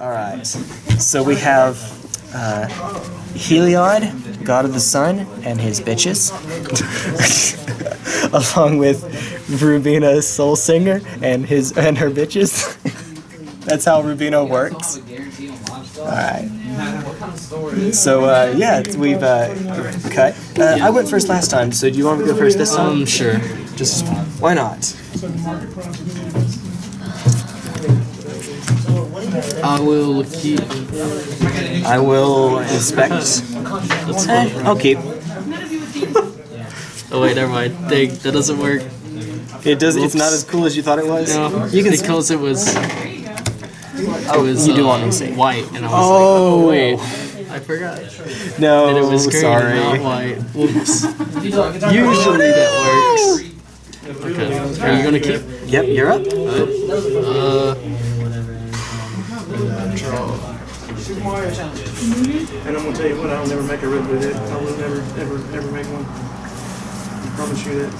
All right. So we have uh, Heliod, god of the sun, and his bitches, along with Rubina, soul singer, and his and her bitches. That's how Rubino works. All right. So uh, yeah, we've uh, cut. Uh, I went first last time, so do you want me to go first this time? Um, sure. Just why not? I will keep. I will inspect. Eh, I'll keep. Oh wait, never mind. Dang, that doesn't work. It does. It's not as cool as you thought it was. No, You can. because it was. It was. You do uh, want me to say. white, and I was Oh. like, oh wait, I forgot. no, And it was green, sorry. not white. Whoops. Usually that works. Okay. Are you gonna keep? Yep, you're up. Uh, And I'm gonna tell you what, I'll never make a red blue deck. I will never, ever, ever make one. I promise you that.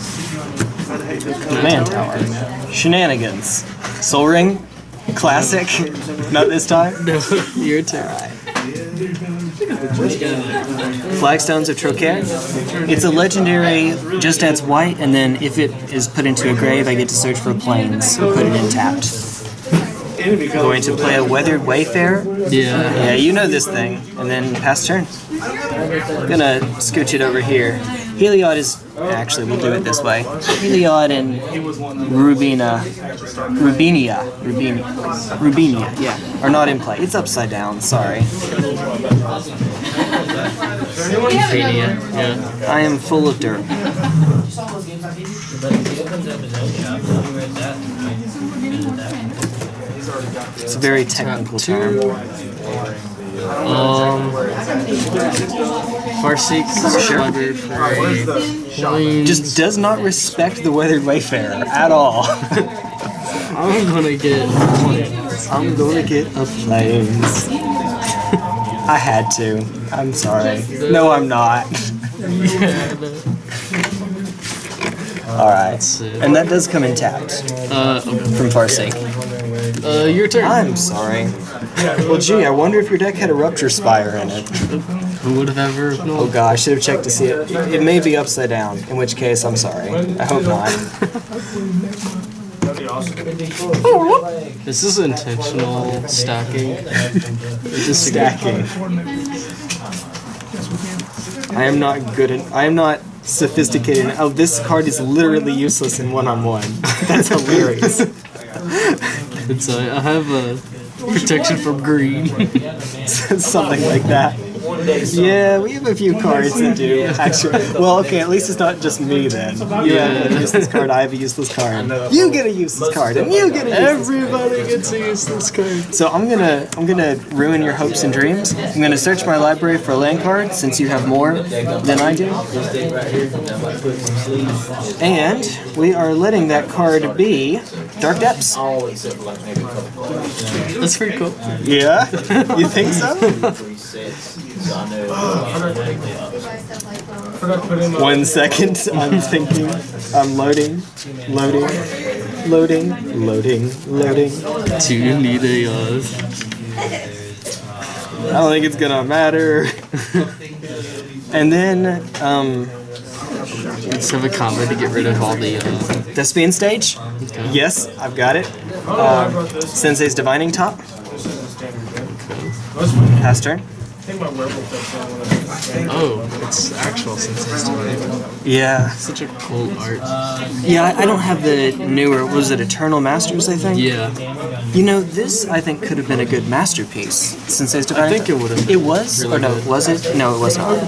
I'd hate this color. Man tower. Shenanigans. Sol ring. Classic. not this time. no, your turn. Flagstones of Trokair. It's a legendary, just adds white, and then if it is put into a grave, I get to search for plains and put it in tapped. Going to play a Weathered Wayfarer. Yeah. Yeah, you know this thing. And then pass turn. Gonna scooch it over here. Heliod is actually we'll do it this way. Heliod and Rubina Rubinia Rubinia Rubinia, yeah, are not in play. It's upside down, sorry. Mania. Yeah. I am full of dirt. It's a very technical term. Um. Farseek Prey. Just does not respect the weathered wayfarer at all. I'm gonna get. I'm gonna get a plains. I had to. I'm sorry. No, I'm not. All right, and that does come in tapped Uh, from Farseek. Uh, your turn. I'm sorry. Well, gee, I wonder if your deck had a Rupture Spire in it. Who would have ever Oh known? god, I should have checked to see it. It may be upside down, in which case I'm sorry. I hope not. This is intentional stacking. Just stacking. I am not good at. I am not sophisticated. Oh, this card is literally useless in one-on-one. That's hilarious. It's uh, I have a protection from green. Something like that. Yeah, we have a few cards that do. Actually, well, okay. At least it's not just me then. You have a useless card. I have a useless card. You get a useless card, and you get a useless card. Everybody gets a useless card. So I'm gonna I'm gonna ruin your hopes and dreams. I'm gonna search my library for a land card since you have more than I do. And we are letting that card be Dark Depths. That's pretty cool. Yeah? You think so? One second, I'm thinking. I'm loading, loading, loading, loading, loading. Do you need uh, I don't think it's gonna matter. and then, um, let's have a combo to get rid of all the uh, Thespian stage? Yes, I've got it. Uh, Sensei's Divining Top. Pass turn. Oh, it's actual Sensei's. Yeah. Such a cool art. Yeah, I I don't have the newer, was it Eternal Masters, I think? Yeah, You know, this I think could have been a good masterpiece. Sensei's Divining think it would have. It was? Really or no, good. was it? No, it was not.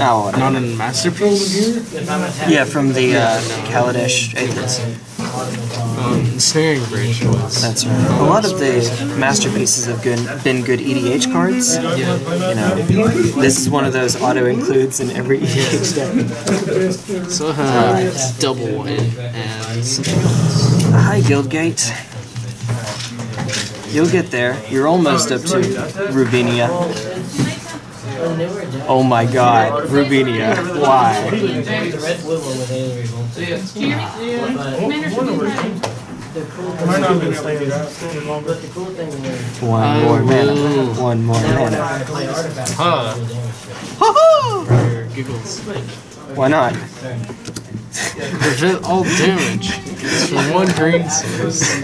Oh, not a masterpiece. Yeah, from the uh, Kaladesh Aethys. Um, Ensnaring Bridge was. That's right. A lot of the masterpieces have good, been good EDH cards. Yeah. You know, this is one of those auto includes in every EDH deck. So I have double white and something Hi, Guildgate. You'll get there. You're almost up to Rubinia. Oh my god, Rubinia. Why? Might not have been standing, standing longer. One more mana. One more mana. Huh. Woohoo! For giggles. Why not? Prevent all damage. For one green source.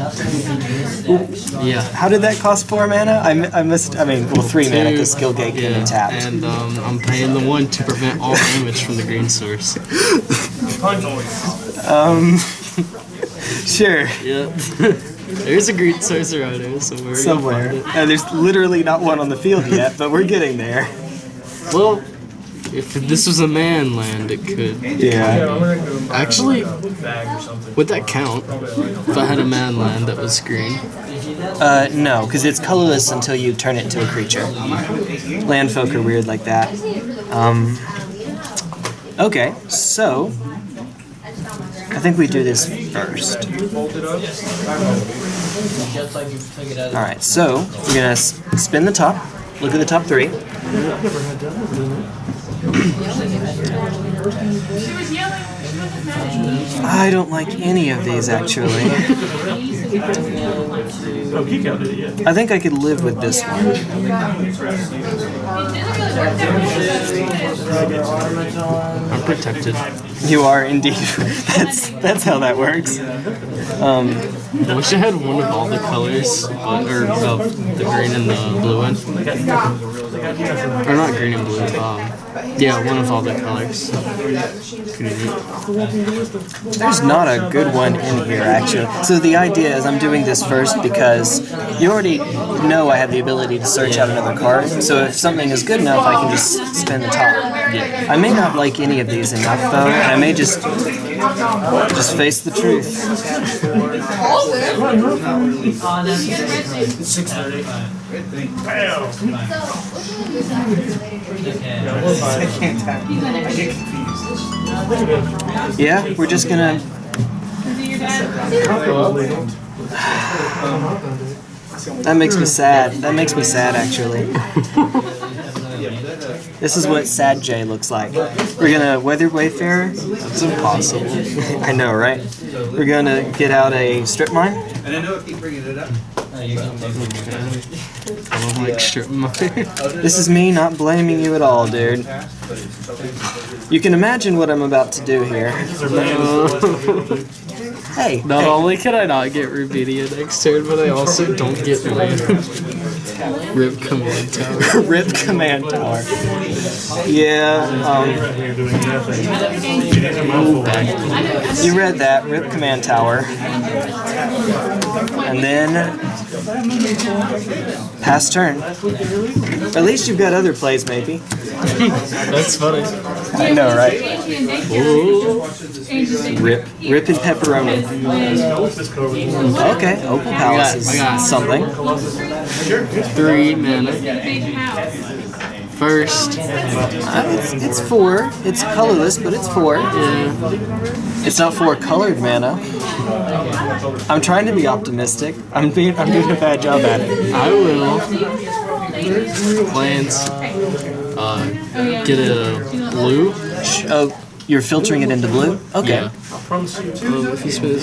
Yeah. How did that cost four mana? I, mi- I missed. I mean, well, three mana because skill gate yeah, in tapped. And um, I'm paying the one to prevent all damage from the green source. Um, sure. Yep. There's a green source around here somewhere. Somewhere. it. Uh, there's literally not one on the field yet, but we're getting there. Well, if this was a man land, it could. Yeah. Actually, would that count? If I had a man land that was green? Uh, no, because it's colorless until you turn it into a creature. Landfolk are weird like that. Um, okay, so I think we do this first. All right, so we're gonna spin the top. Look at the top three. I don't like any of these actually. Oh, Geek Out did it, yeah. I think I could live with this one. I'm protected. You are indeed. that's that's how that works. Um, I wish I had one of all the colors, but, or of the green and the blue one. Or not green and blue. Um, yeah, one of all the colors. There's not a good one in here actually. So the idea is I'm doing this first because you already know I have the ability to search out another card. So if something is good enough, I can just spin the top. I may not like any of these enough though, and I may just just face the truth. Yeah, we're just gonna. That makes me sad. That makes me sad, actually. this is what sad J looks like. We're gonna weather Wayfarer. That's impossible. I know, right? We're gonna get out a strip mine. And I know I keep bringing it up. Uh, I don't like strip mine. This is me not blaming you at all, dude. You can imagine what I'm about to do here. Hey, Not hey. only can I not get Rubinia next turn, but I also don't get land. Rip command tower. Rip command tower. Yeah, um, you read that. Rip command tower. And then pass turn. At least you've got other plays, maybe. That's funny. I know, right? Ooh. Rip, rip and pepperoni. Okay, Opal Palace is I got- something. Three mana. First. Uh, it's, it's four. It's colorless, but it's four. Yeah. It's not four colored mana. I'm trying to be optimistic. I'm being I'm doing a bad job at it. I will. Plans. Uh, get a blue. Oh, you're filtering it into blue? Okay. Yeah. If you spend.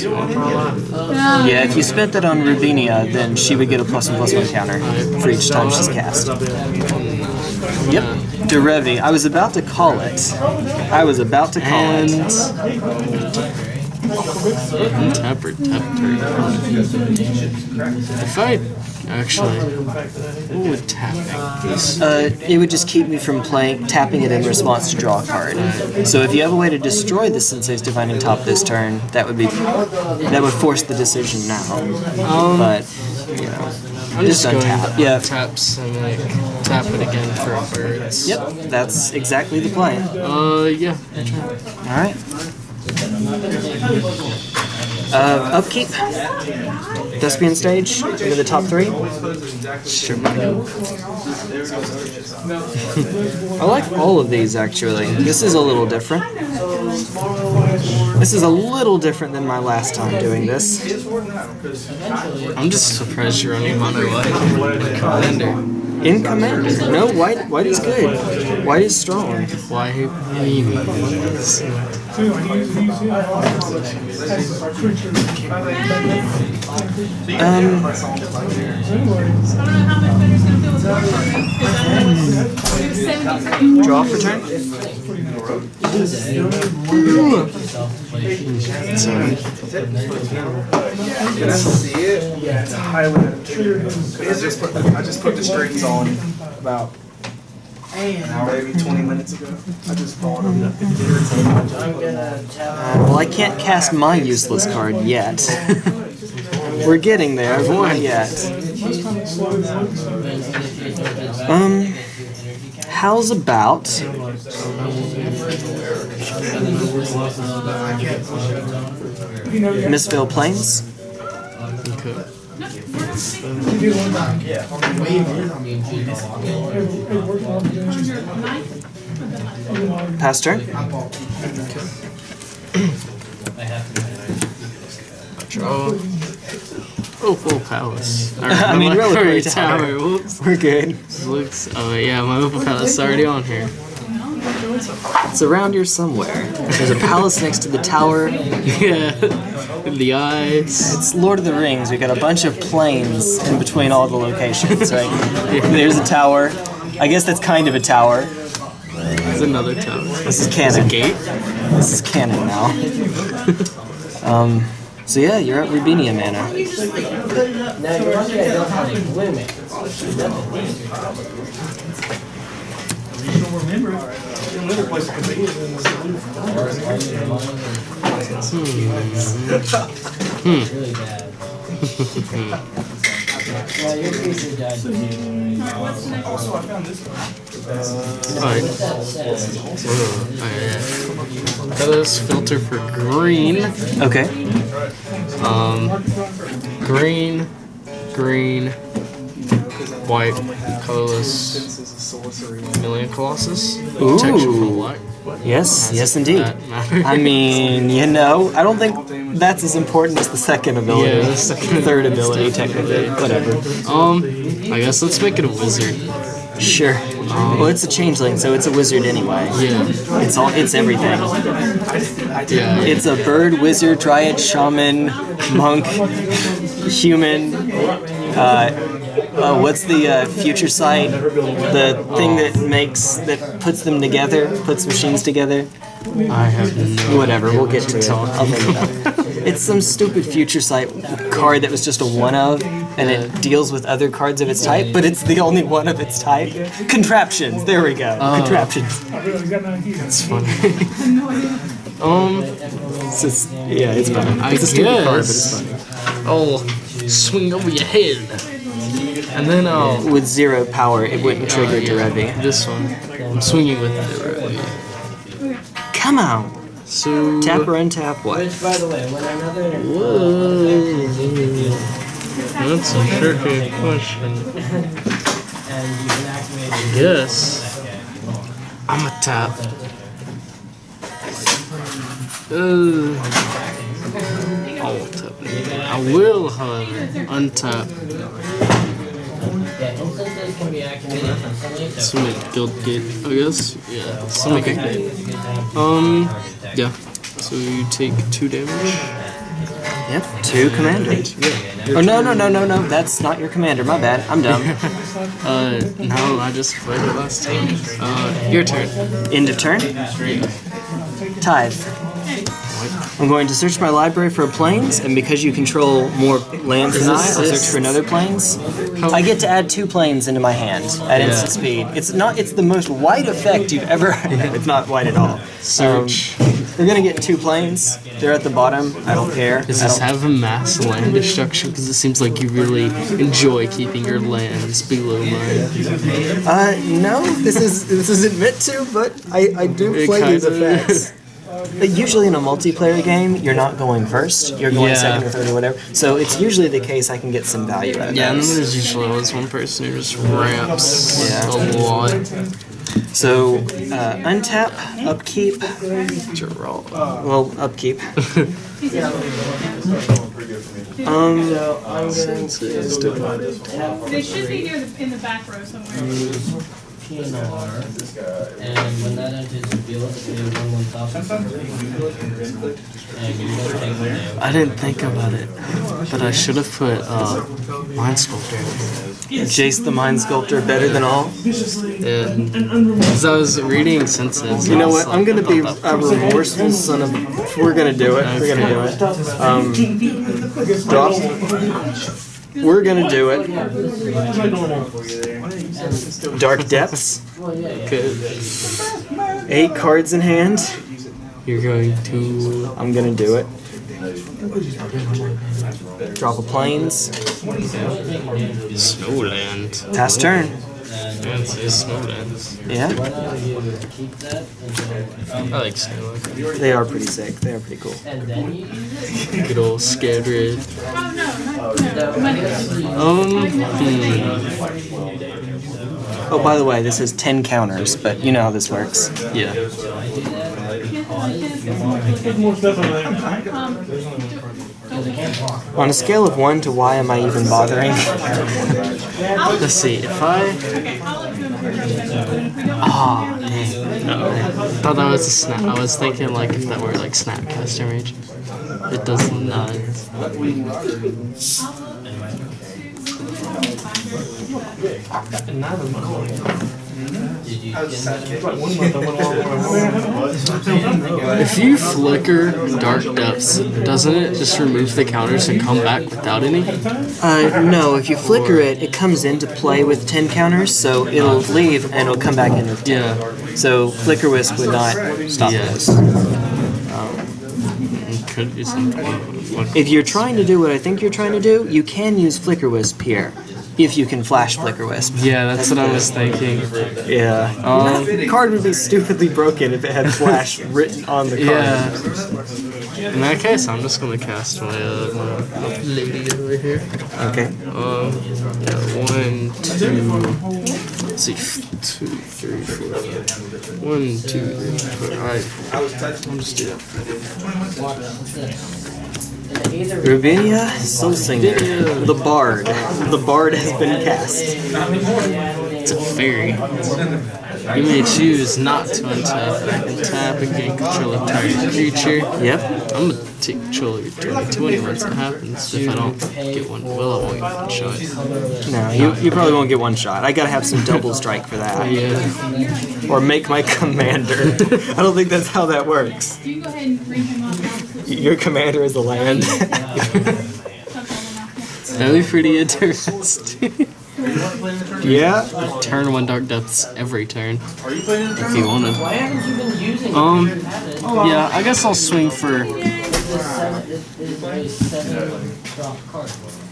Yeah, if you spent that on Rubinia, then she would get a plus one plus one counter for each time she's cast. Yep. Derevi. I was about to call it. I was about to call And. it. Tap or tap. If I. Actually. What would tapping? Uh, it would just keep me from playing tapping it in response to draw a card. So if you have a way to destroy the Sensei's Divining Top this turn, that would be that would force the decision now. Um, But you know, I'm just just going untap. Yeah. taps and like tap it again for birds. Yep, that's exactly the play. Uh, yeah. All right. Uh, upkeep. Thespian stage into the top three. Sure. I like all of these actually. This is a little different. This is a little different than my last time doing this. I'm just surprised you're only mono white. Commander. In commander. No, white white is good. White is strong. Why meanies? Um draw for turn? It's highly I just put I just put the strings on about an hour, maybe 20 minutes ago. I just bought them. Well, I can't cast my useless card yet. We're getting there, but not yet. Um, how's about? Mistveil Plains? Okay. Pass turn? Draw. Oh, full palace. I mean, my reliquary current tower. Whoops. We're good. Looks. Oh yeah, my opal palace is already on here. It's around here somewhere. There's a palace next to the tower. Yeah. In the eyes. It's Lord of the Rings. We got a bunch of plains in between all the locations, right? There's a tower. I guess that's kind of a tower. There's another tower. This is canon. Gate. This is canon now. um, so yeah, you're at Rubinia Manor. Now you're lucky I don't have a blue mix. Another place it could be is in the Really bad. Yeah, your piece of died too. Alright. Oh, filter for green. Okay. Um, green, green, white, colorless, Chameleon Colossus. Ooh. Protection from white. Yes, yes indeed. I mean, you know, I don't think that's as important as the second ability. Yeah, the second- Third ability, technically. Whatever. um, I guess let's make it a wizard. Sure. Well, it's a changeling, so it's a wizard anyway. Yeah, It's all. It's everything. yeah. It's a bird, wizard, dryad, shaman, monk, human. Uh, uh, what's the uh, future sight? The thing that makes that puts them together, puts machines together. I have no. Whatever, we'll get to you're it. I'll think about it. It's some stupid future sight card that was just a one of, and it deals with other cards of its type, but it's the only one of its type. Contraptions. There we go. Contraptions. That's funny. um, It's just, yeah, it's funny. I It's a stupid card, but it's funny. I'll swing over your head, and then I'll With zero power, it wouldn't trigger Derevi. this one. I'm swinging with the Come on. So Tap or untap what? Which, by the way, when another Whoa. That's a tricky question. and you can activate Guess I'm a tap. Uh, I'll tap. I will, however, untap. Yeah, instances can be activated from somebody to Summit Guild Gate, I guess. Yeah, Gate. Um, yeah. So you take two damage. Yep, two commander. Oh no no no no no, that's not your commander. My bad. I'm dumb. Uh, no, I just played it last time. Uh, your turn. End of turn. Tithe. I'm going to search my library for plains, and because you control more lands than I, I'll search for another plains. I get to add two plains into my hand at instant speed. It's not. It's the most white effect you've ever. no, it's not white at all. Search. We're gonna get two plains. They're at the bottom. I don't care. Does this have a mass land destruction? Because it seems like you really enjoy keeping your lands below mine. Uh, no, this is this isn't meant to, but I, I do It play these effects. But usually in a multiplayer game, you're not going first. You're going Yeah. second or third or whatever. So it's usually the case I can get some value out of this. Yeah, and then there's usually always one person who just ramps Yeah. a lot. So, uh, untap, upkeep, Draw. well, upkeep. Um, Senses divided. They should be near the, in the back row somewhere. PNR, and when that enters the field, it will one one thousand. And you don't take the name. I didn't think about it, but I should have put uh, Mind Sculptor. Jace the Mind Sculptor better than all. Yeah. Because I was reading Senses. You know what? I'm gonna be a remorseful son of. We're gonna do it. We're gonna do it. Um, drop. We're gonna do it. Dark Depths. Good. Eight cards in hand. You're going to. I'm gonna do it. Drop a plains. Snowland. Pass turn. Fancy Snowlands. Yeah, Keep that until, I like Snowland. they are pretty sick. They are pretty cool. and then you use it. Good old scared red. Oh, no, not, no, money. Um, hmm. Oh, by the way, this has 10 counters, but you know how this works. Yeah. On a scale of 1 to why am I even bothering? Let's see. If I. Ah, dang. No. I thought that was a snap. I was thinking like if that were like Snapcaster Mage. It does not. Did you? If you flicker Dark Depths, doesn't it just remove the counters and come back without any? Uh, no, if you flicker it, it comes into play with 10 counters, so it'll leave and it'll come back in with 10. Yeah. So Flicker Wisp would not stop Yeah. this. Could be If you're trying to do what I think you're trying to do, you can use Flicker Wisp here. If you can flash Flicker Wisp. yeah, that's what I was thinking. Yeah. Um, the card would be stupidly broken if it had flash written on the card. Yeah. In that case, I'm just gonna cast my, uh, my lady over here. Okay. Um, yeah, one, two, let's see, two, three, four, one, two, three, four. Alright, I'll just do that. Rubinia Soulsinger. The Bard. The Bard has been cast. It's a fairy. You may choose not to untap, and tap and gain control of target creature. Yep. I'm gonna take control of your turn 20 once it happens. If I don't get one, well, I won't get one shot. No, you, you probably won't get one shot. I gotta have some double strike for that. Yeah. Or make my commander. I don't think that's how that works. You can go ahead and bring him up. Obviously. Your commander is a land. That'd be pretty interesting. yeah. turn one dark depths every turn. Are you playing in If you wanted. Why haven't you been using it? Um, yeah, I guess I'll swing for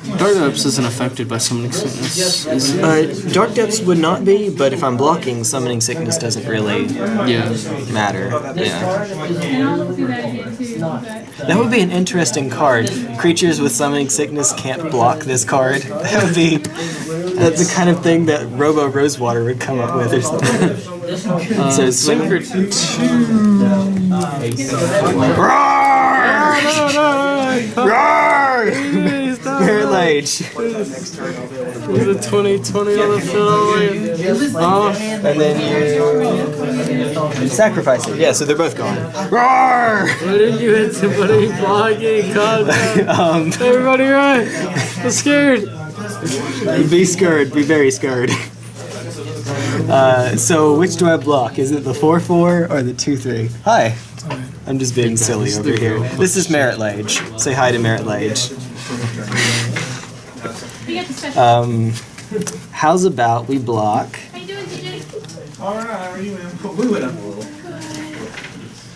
This seven, this is a seven drop card. Dark Depths isn't affected by summoning sickness. Is it? Uh, Dark Depths would not be, but if I'm blocking, Summoning Sickness doesn't really Yeah. matter. Yeah. And I'll look through that here too. But That would be an interesting card. Creatures with Summoning Sickness can't block this card. That would be. That's the kind of thing that Robo Rosewater would come up with or something. so Swing for swing. two. Barrel Age. With a 2020 on the field. Oh, And then you sacrifice it. Yeah, so they're both gone. Roar! why didn't you hit somebody blocking? God, Um, everybody right. I'm scared. be scared. Be very scared. Uh, so which do I block? Is it the 4-4 or the 2-3? Hi. I'm just being silly over here. This is Marit Lage. Say hi to Marit Lage. You got the special. Um, how's about we block? How you doing, TJ? Alright, how are you, man? We went up a little.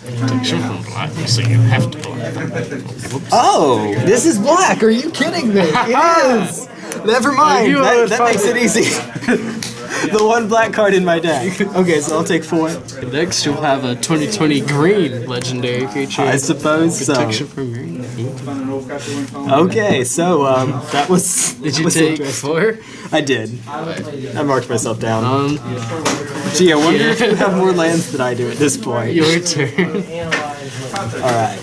Protection from blocking, so you have to block. Oh, this is black. Are you kidding me? It is. Never mind. That, that makes it easy. the one black card in my deck. Okay, so I'll take four. Next, you'll have a 2020 green legendary creature. I suppose so. Protection from green. Okay, so um, that was. Did you was take four? I did. I marked myself down. Um, Gee, I wonder if you have more lands than I do at this point. your turn. All right.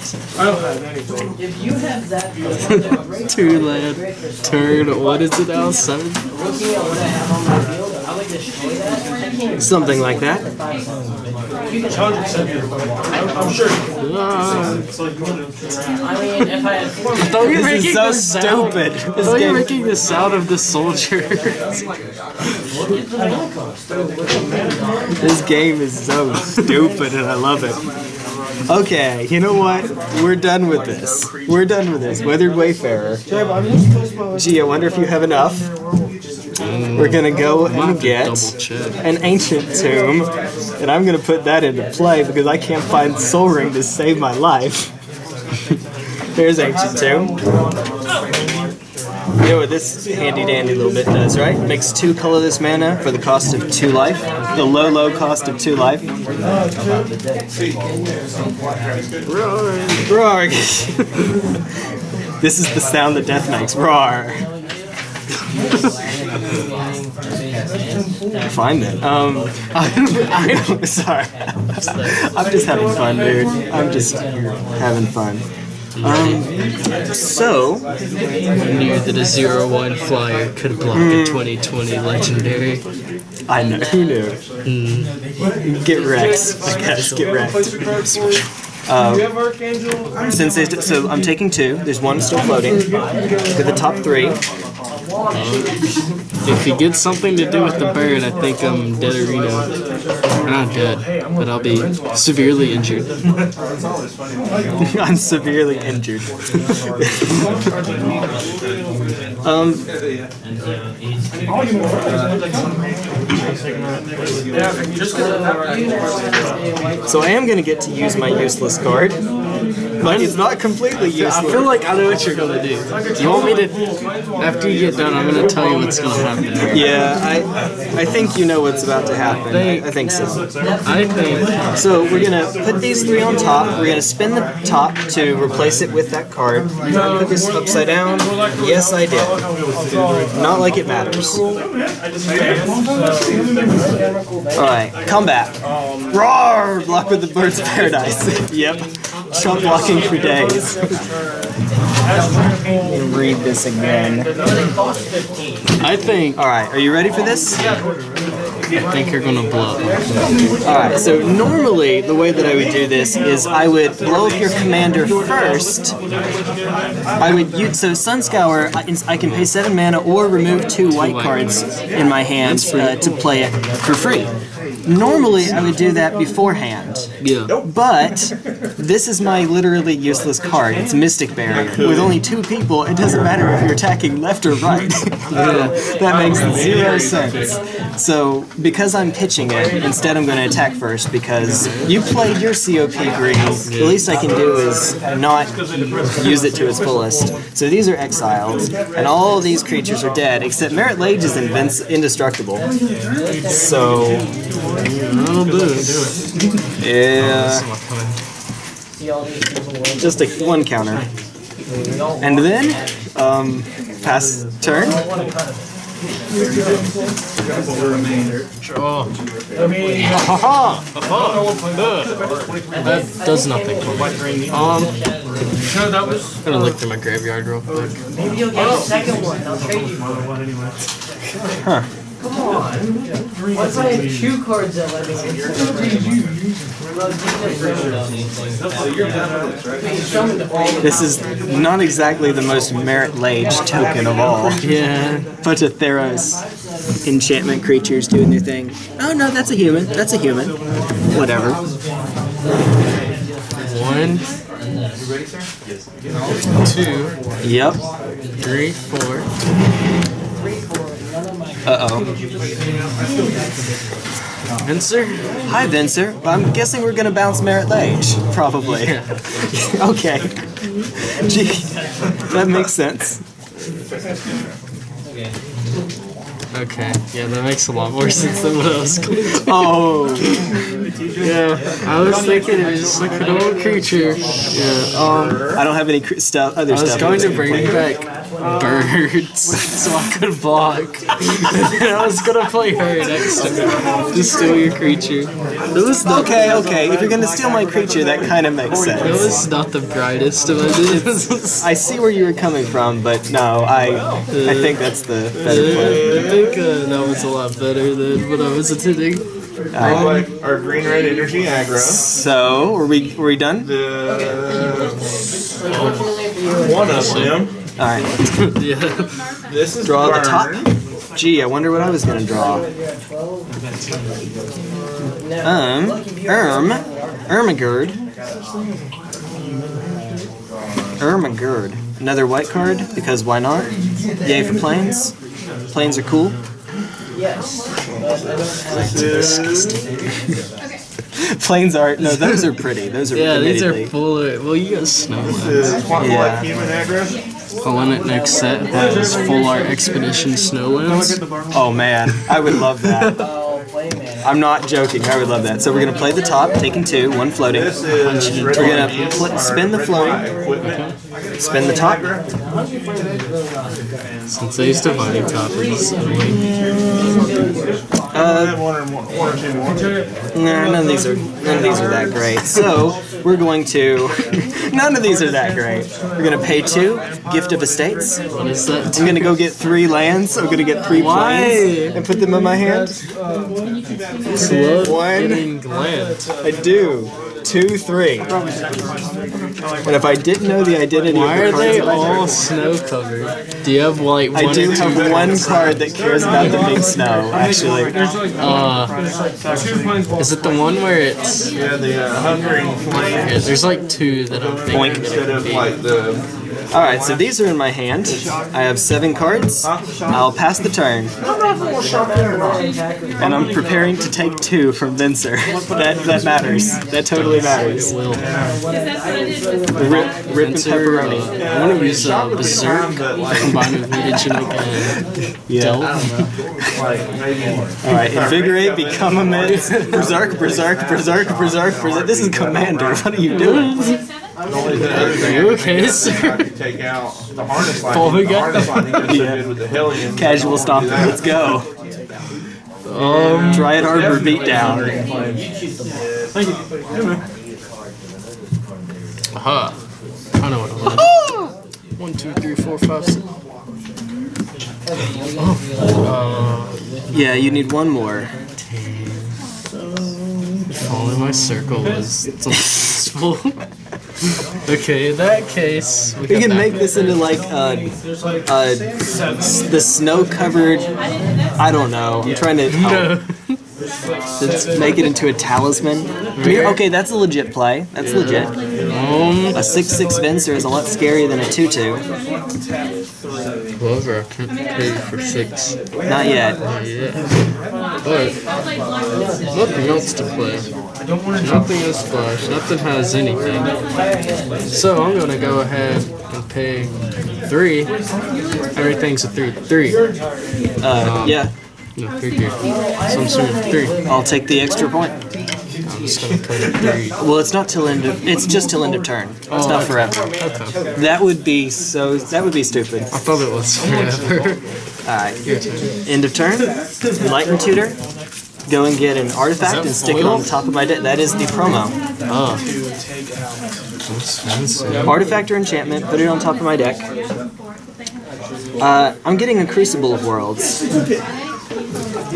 If you have that, Two land. Turn. What is it now? Seven. I. Something like that. I'm sure. Ah, I mean, if I had four, I you This is so stupid. I This thought you making the sound of the soldier. This game is so stupid, and I love it. Okay, you know what? We're done with this. We're done with this. Weathered Wayfarer. Gee, I wonder if you have enough. We're gonna go and get an ancient tomb, and I'm gonna put that into play because I can't find Sol Ring to save my life. There's ancient tomb. You know what this handy dandy little bit does, right? Makes two colorless mana for the cost of two life. The low, low cost of two life. Roar! this is the sound that death makes. Roar! Find it. Um, I'm sorry. I'm just having fun, dude. I'm just having fun. Um, so, I knew that a zero one flyer could block a 2020 legendary. I know. Who knew? Get wrecked. I guess. Get wrecked. Um, since so I'm taking two. There's one still floating. Get the top three. If he gets something to do with the bird, I think I'm dead arena. Or not dead, but I'll be severely injured. I'm severely injured. um, so I am gonna get to use my useless card, but it's not completely useless. I feel like I know what you're gonna do. Do you want me to? After you get done, I'm gonna tell you what's gonna happen. Yeah, I, I think you know what's about to happen. I, I think so. I think So we're gonna put these three on top. We're gonna spin the top to replace it with that card. Put this upside down. Yes, I did. Not like it matters. All right, come back. Roar! Block with the birds of paradise. yep. Chump blocking for days. Read this again. I think All right, are you ready for this? I think you're gonna blow. Alright, so normally the way that I would do this is I would blow up your commander first. I would use, so Sunscour, I, I can pay 7 mana or remove 2 white white cards in my hand uh, to play it for free. Normally I would do that beforehand. Yeah. But this is my literally useless card. It's Mystic Barrier. With only two people, it doesn't matter if you're attacking left or right. yeah. that makes zero sense. So because I'm pitching it, instead I'm going to attack first because you played your COP green. The least I can do is not use it to its fullest. So these are exiled, and all these creatures are dead except Marit Lage is indestructible. So That'll do it. yeah. see all these people work. just a one counter. And then, um, pass turn. That does nothing for me. Um, I'm gonna look through my graveyard real quick. Maybe you'll get a second one. They'll trade you for it. Come on. What if I had two cards that let me get This is not exactly the most marit lage token of all. Yeah. Bunch of Theros enchantment creatures doing their thing. Oh no, that's a human. That's a human. Whatever. One, two, Yep. three, four. Uh oh. Answer? Hi, Venser. I'm guessing we're gonna bounce marit lage. Probably. okay. Gee, that makes sense. Okay, yeah, that makes a lot more sense than what I was Oh, Yeah, I was thinking it was just like an old creature. Yeah, um, I don't have any cr- stuff. Other stuff. I was stuff. going to to bring back birds so I could block. I was gonna play her next time to steal your creature. It was not, Okay, okay. If you're gonna steal my creature, that kind of makes sense. It was not the brightest of ideas. I see where you were coming from, but no, I I think that's the better play. I think uh, that was a lot better than what I was intending. like our green red energy aggro. So, are we were we done? The one of them. All right. Yeah. This is Draw the top. Gee, I wonder what I was gonna draw. Um, Erm, Ermagerd. Ermagerd. Another white card because why not? Yay for plains. Plains are cool. Yes. Plains are no, those are pretty. Those are Yeah, these are admittedly- full of. Well, you got snow. This is one Yeah. like human aggro. The one at next set has full art expedition snowlands. Oh man, I would love that. I'm not joking. I would love that. So we're gonna play the top, taking two, one floating. We're gonna pl- spin the floating, spin the top. Since these dividing topics. I have uh, one or more, one or two more. No, none of these are none of these are that great. So we're going to none of these are that great. We're gonna pay two, gift of estates. What is that? I'm gonna go get three lands. I'm gonna get three Why? plains and put them in my hand. Love One. getting gland. I do. Two, three. And if I didn't know the identity Why of are the they cards in all snow covered? Do you have like one I do two have one card that cares about the big snow. Actually, Uh, is it the one where it's? Yeah, the uh, hungering flame there's like two that I'm thinking. Boink. instead of like the all right. So these are in my hand. I have seven cards. I'll pass the turn. And I'm preparing to take two from Venser. That that matters. That totally matters. Will. That's what I did with Rip, rip and pepperoni. I want to use uh, Berserk combined with Yeah. Delve. like maybe All right. Invigorate, become a mist. Berserk, berserk, berserk, berserk, berserk. This is Commander. What are you doing? Only the other thing. Are you okay, sir? I could take out the harness line. Oh, we the got harness line goes so Yeah. good with the Hellions. Casual stomping. Let's go. Um, Dryad Arbor beatdown. Aha. I know what I want. One, two, three, four, five, six. Oh. Yeah, you need one more. If only my circle was successful. Okay, in that case, we We can make this into like uh, uh, the snow-covered. I don't know. I'm trying to No. let's make it into a talisman. Okay, that's a legit play. That's legit. Um, A six-six Venser is a lot scarier than a two-two. Clover, I can't pay for six. Not yet. Not yet. But nothing else to play. Nothing is splash. Nothing has anything. So I'm gonna go ahead and pay three. Everything's a three. Three. Uh, yeah, No, three here. So I'm assuming three. I'll take the extra point. I'm just gonna put it three. Well, it's not till end of. It's just till end of turn. It's not forever. Okay. That would be so. That would be stupid. I thought it was forever. All right, end of turn. Enlightened tutor. Go and get an artifact and stick it on the top of my deck. That is the promo. Oh. Artifact or enchantment. Put it on top of my deck. Uh, I'm getting a Crucible of Worlds.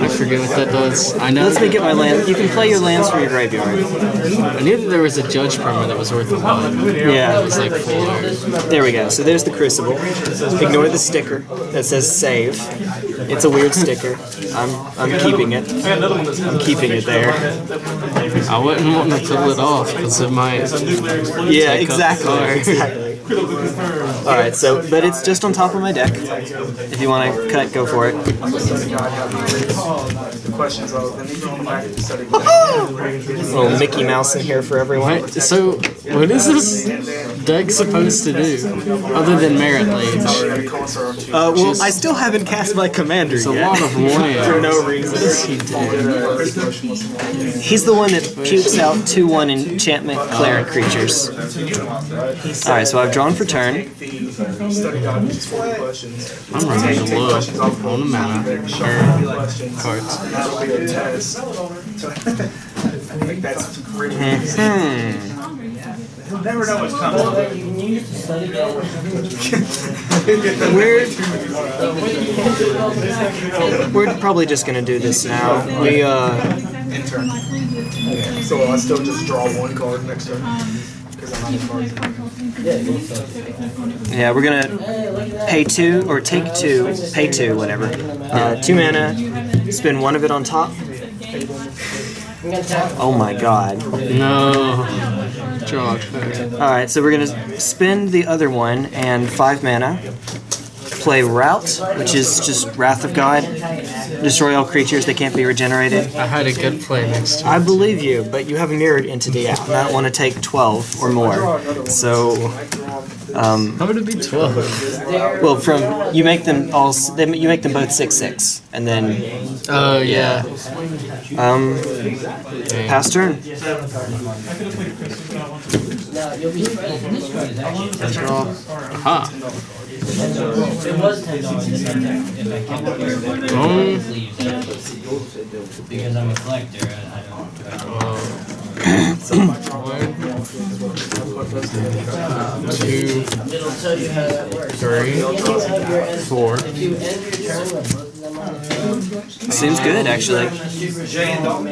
I forget what that does. I know. Let's make it my land. You can play your lands from your graveyard. I knew that there was a judge perma that was worth a lot. Yeah. It was like full art. There we go. So there's the Crucible. Ignore the sticker that says save. It's a weird sticker. I'm I'm keeping it. I'm keeping it there. I wouldn't want to pull it off because it might. Yeah, exactly. Exactly. All right, so but it's just on top of my deck. If you want to cut, go for it. The questions of, then you can go back and study. Little Mickey Mouse in here for everyone. What? So, what is this deck supposed to do? Other than Marit Lage? Uh, well, I still haven't cast my commander It's a yet. lot of land. for no reason. He's the one that pukes out 2-1 enchantment cleric creatures. Alright, so I've drawn for turn. Study guide, which is forty questions. I'm running low on the mana. Or cards. That'll be a test. I think that's pretty easy. Hmm. Never know what's coming. Well, you can use the study guide. We're we're probably just gonna do this now. We uh Intern. So I still just draw one card next turn. Because I'm out of cards. yeah we're gonna Hey, look at that. pay two or take two, pay two, whatever. Uh, two mana, spend one of it on top. I'm gonna tap. Oh my god. No. Draw. Alright, so we're gonna spend the other one and five mana. Play Route, which is just Wrath of God. Destroy all creatures that can't be regenerated. I had a good play next turn. I believe you, but you have a mirrored entity out, and I don't want to take 12 or more. So, um, How would it be 12? well, from you make them all, s- they, you make them both six six, and then Oh, yeah. um, pass turn. Now, you'll be surprised. This card is actually. Draw. Ha. It was ten dollars if I kept, if I kept it. Um, Because I'm a collector and I don't. Two, It'll tell you how that works. three, If you have your end, four. if you end your turn with both of them on the field. Seems good, actually.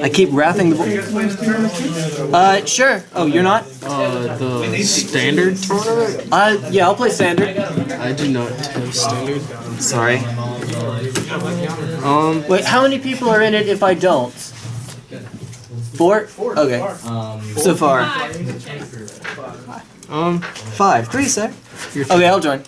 I keep wrapping the. Uh, sure. Oh, you're not? Uh, the standard tournament? Uh, yeah, I'll play standard. I do not have standard. Sorry. Um, Wait, how many people are in it if I don't? Four? Okay. Um, So far. um, Five. Three, sir. Okay, I'll join.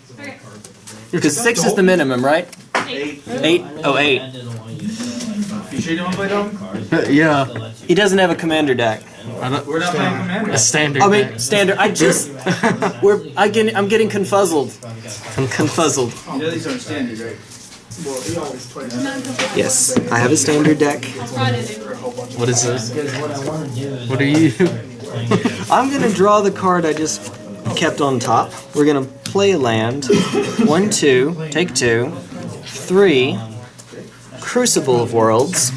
Because six is the minimum, right? Eight. Eight? Oh, eight. I didn't want to use You sure you don't play Dom? yeah. to let you. He doesn't have a commander deck. We're not playing Commander. a standard I mean, deck. standard. I just we're I get I'm getting confuzzled. Confuzzled. You know these aren't standard, right? Well, he always plays. Yes, I have a standard deck. What is this? What I want to do is. What are you? I'm gonna draw the card I just kept on top. We're gonna play land. One, two, take two, three. Crucible of Worlds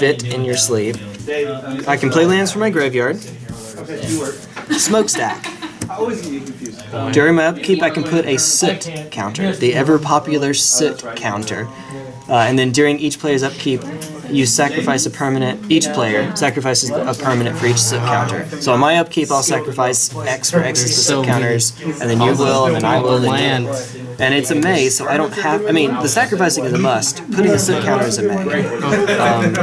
fit in your sleeve. I can play lands from my graveyard. Smokestack. During my upkeep, I can put a soot counter, the ever popular soot counter. Uh, and then during each player's upkeep, you sacrifice a permanent. Each player sacrifices a permanent for each soot counter. So on my upkeep, I'll sacrifice X for X is counters, and then you will, and then I will, and Land. And it's a May, so I don't have. I mean, the sacrificing is a must. Putting a soot counter is a May. Um,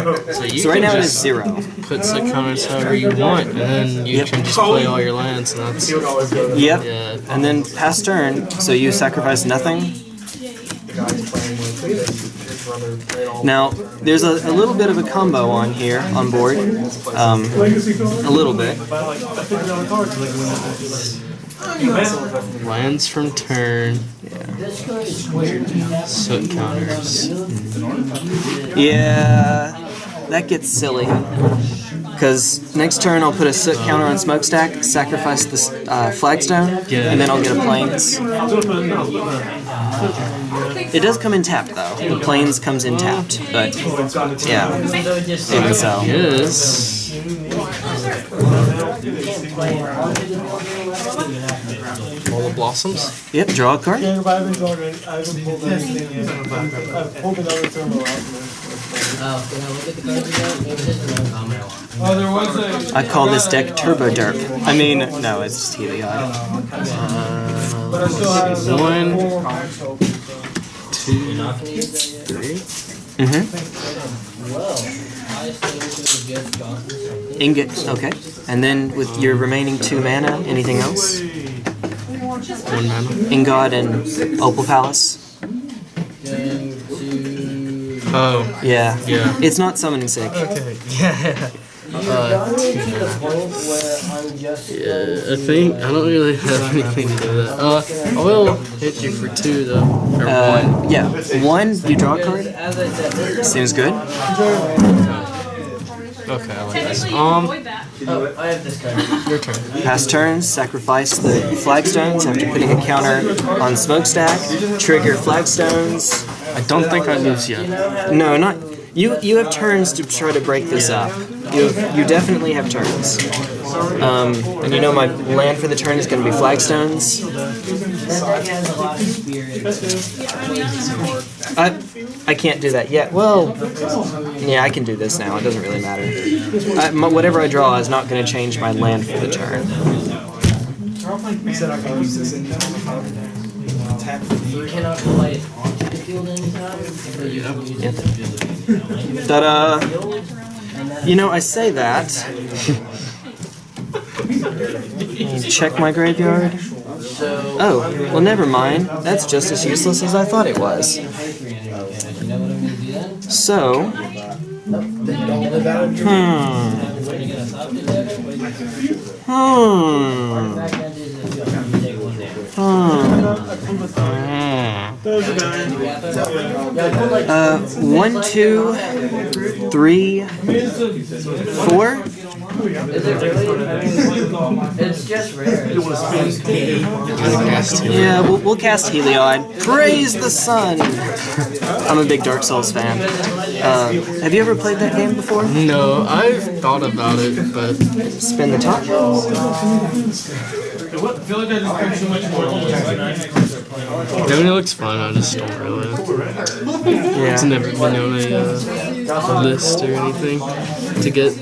So right now it is zero. put sick counters however you want, and then you Yep. can just play all your lands, and that's He would always go to Yep. yeah. And then pass turn, so you sacrifice nothing. Now, there's a, a little bit of a combo on here, on board. Um, a little bit. Lands from turn, weird. soot counters. Yeah, that gets silly. Because next turn I'll put a soot counter on smokestack, sacrifice the uh, flagstone, and then I'll get a plains. It does come in tapped though. The plains comes in tapped, but yeah, So it just even so. Yes. can't play it onto the building. All the blossoms. Yep, draw a card. I haven't pulled anything. I haven't pulled anything yet. I've pulled another thermal alchemist. Can I look at the cards again? Maybe this is one comment I want. There was a. I call this deck Turbo Derp. I mean, no, it's just Heliod. But I still have One, four. two, three. Mm-hmm. Well, I still do a good job or something. Ingot, okay. And then with your remaining two mana, anything else? One mana. Ingod and Opal Palace. Oh, Yeah. Yeah. It's not summoning sick. okay. Yeah. Uh, To the point where I'm yeah, I think I don't really have anything to do with that. Uh, I will hit you for two though. Or one. Uh, yeah. One, you draw a card. As I said, this Seems good. Okay, I like Okay, this. you Um, oh, I have this card. your turn. Pass turns, sacrifice the flagstones after putting a counter on smokestack. Trigger flagstones. I don't think I lose yet. No, not you. You have turns to try to break this up. You have, you definitely have turns. Um, and you know my land for the turn is going to be flagstones. I I can't do that yet. Well, yeah, I can do this now. It doesn't really matter. I, my, whatever I draw is not going to change my land for the turn. You cannot play it onto the field anytime, Ta-da! You know, I say that. Check my graveyard. Oh, well, never mind. That's just as useless as I thought it was. So, hmm, hmm, Uh, one, two, three, four. Is it really? It's just rare. It's Cast. Yeah, we'll, we'll cast Heliod. Praise the sun! I'm a big Dark Souls fan. Uh, have you ever played that game before? No, I've thought about it, but Spin the top. I mean, it looks fun. I just don't really. Yeah. It's never been on a uh, list or anything to get.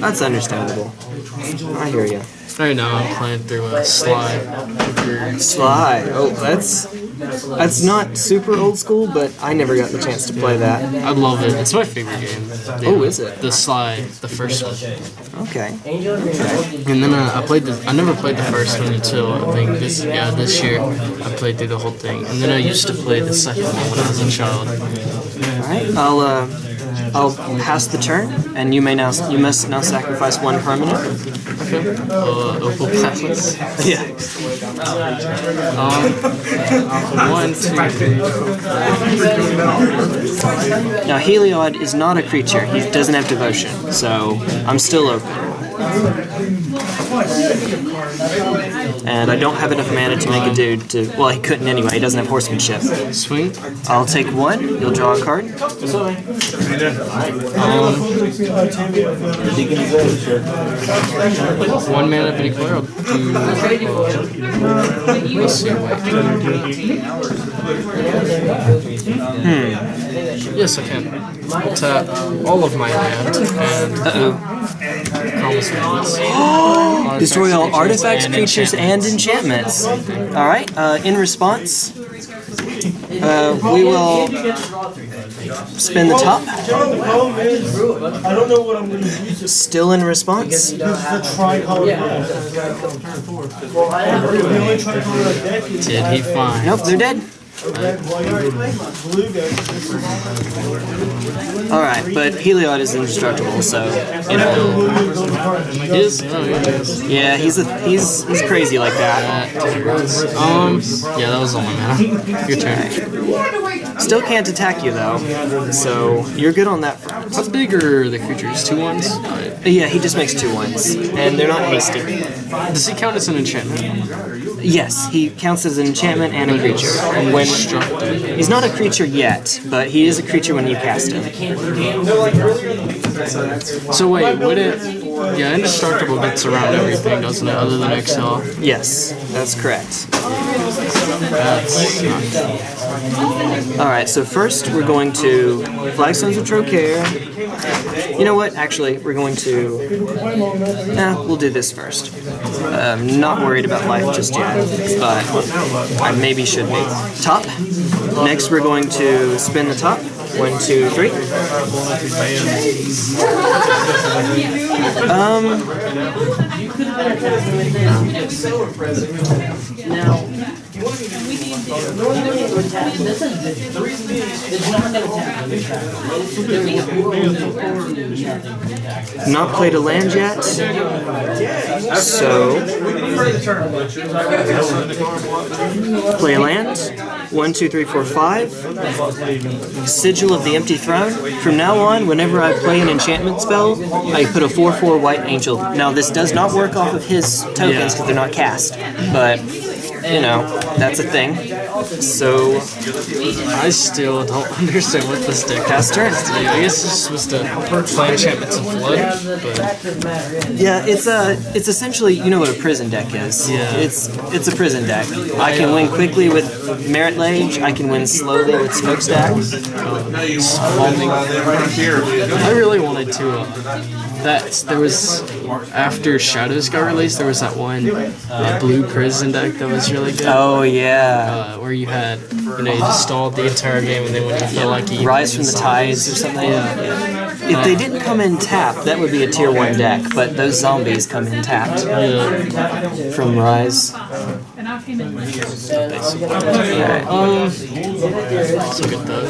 That's understandable. I hear you. Right now, I'm playing through a slide. Sly. Oh, that's that's not super old school, but I never got the chance to play that. I love it. It's my favorite game. Oh, is it? The slide, the first one. Okay. Angel of your And then uh, I played the. I never played the first one until I think this. Yeah, this year I played through the whole thing. And then I used to play the second one when I was a child. All right. I'll uh, I'll pass the turn, and you may now you must now sacrifice one permanent. Uh, Opal Palace. Yeah. Um, one, two, three. Now Heliod is not a creature. He doesn't have devotion, so I'm still open. And I don't have enough mana to make a dude to. Well, he couldn't anyway. He doesn't have horsemanship. Swing. I'll take one. You'll draw a card. One mana Vinny Claire. I'll do. Uh, let's see. Wait. Yes, I can. I'll tap all of my land and Uh oh. Destroy all artifacts, and creatures, and enchantments. All right. Uh, in response, uh, we will spin the top. John, the problem is, I don't know what I'm gonna use Still in response. this the tricolor. Yeah. Well, I have The only tricolor I deck is Did he find? Nope, they're dead. A red, white, blue guy. All right, but Heliod is indestructible, so you know. blue goes on the card. He is? Oh, yeah. Yeah, he's a, he's he's crazy like that. Um, yeah, that was all my mana. Your turn. Still can't attack you though, so you're good on that front. How big are the creatures? Two ones? Yeah, he just makes two ones, and they're not hasty. Does he count as an enchantment? Yes, he counts as an enchantment and a creature. And when he's not a creature yet, but he is a creature when you cast him. So wait, would it? Yeah, indestructible gets around everything, doesn't it? Other than Excel. Yes, that's correct. That's All right, so first we're going to Flagstones of Trokair. You know what? Actually, we're going to. Nah, we'll do this first. I'm not worried about life just yet, but I maybe should be. Top. Next, we're going to spin the top. One, two, three. Um, Not played a land yet. So, play a land. One, two, three, four, five. Sigil of the Empty Throne. From now on, whenever I play an enchantment spell, I put a 4 4 white angel. Now, this does not work off of his tokens because they're not cast, but you know, that's a thing. So, I still don't understand what this deck Pass turn. Yeah, I guess it's supposed to play enchantments and flood, but yeah, it's a, it's essentially, you know what a prison deck is. Yeah. It's, it's a prison deck. I can win quickly with Marit Lage. I can win slowly with Smokestack. I really wanted to. Uh, that there was after Shadows got released, there was that one uh, blue prison deck that was really good. Oh yeah. Uh, where you had, you know, you just stalled the entire game, and then when you feel like you Rise from the Tides or something. Yeah. If they didn't come in tapped, that would be a tier one deck. But those zombies come in tapped Yeah. from Rise. And I came in. Alright. Um, that's a good though.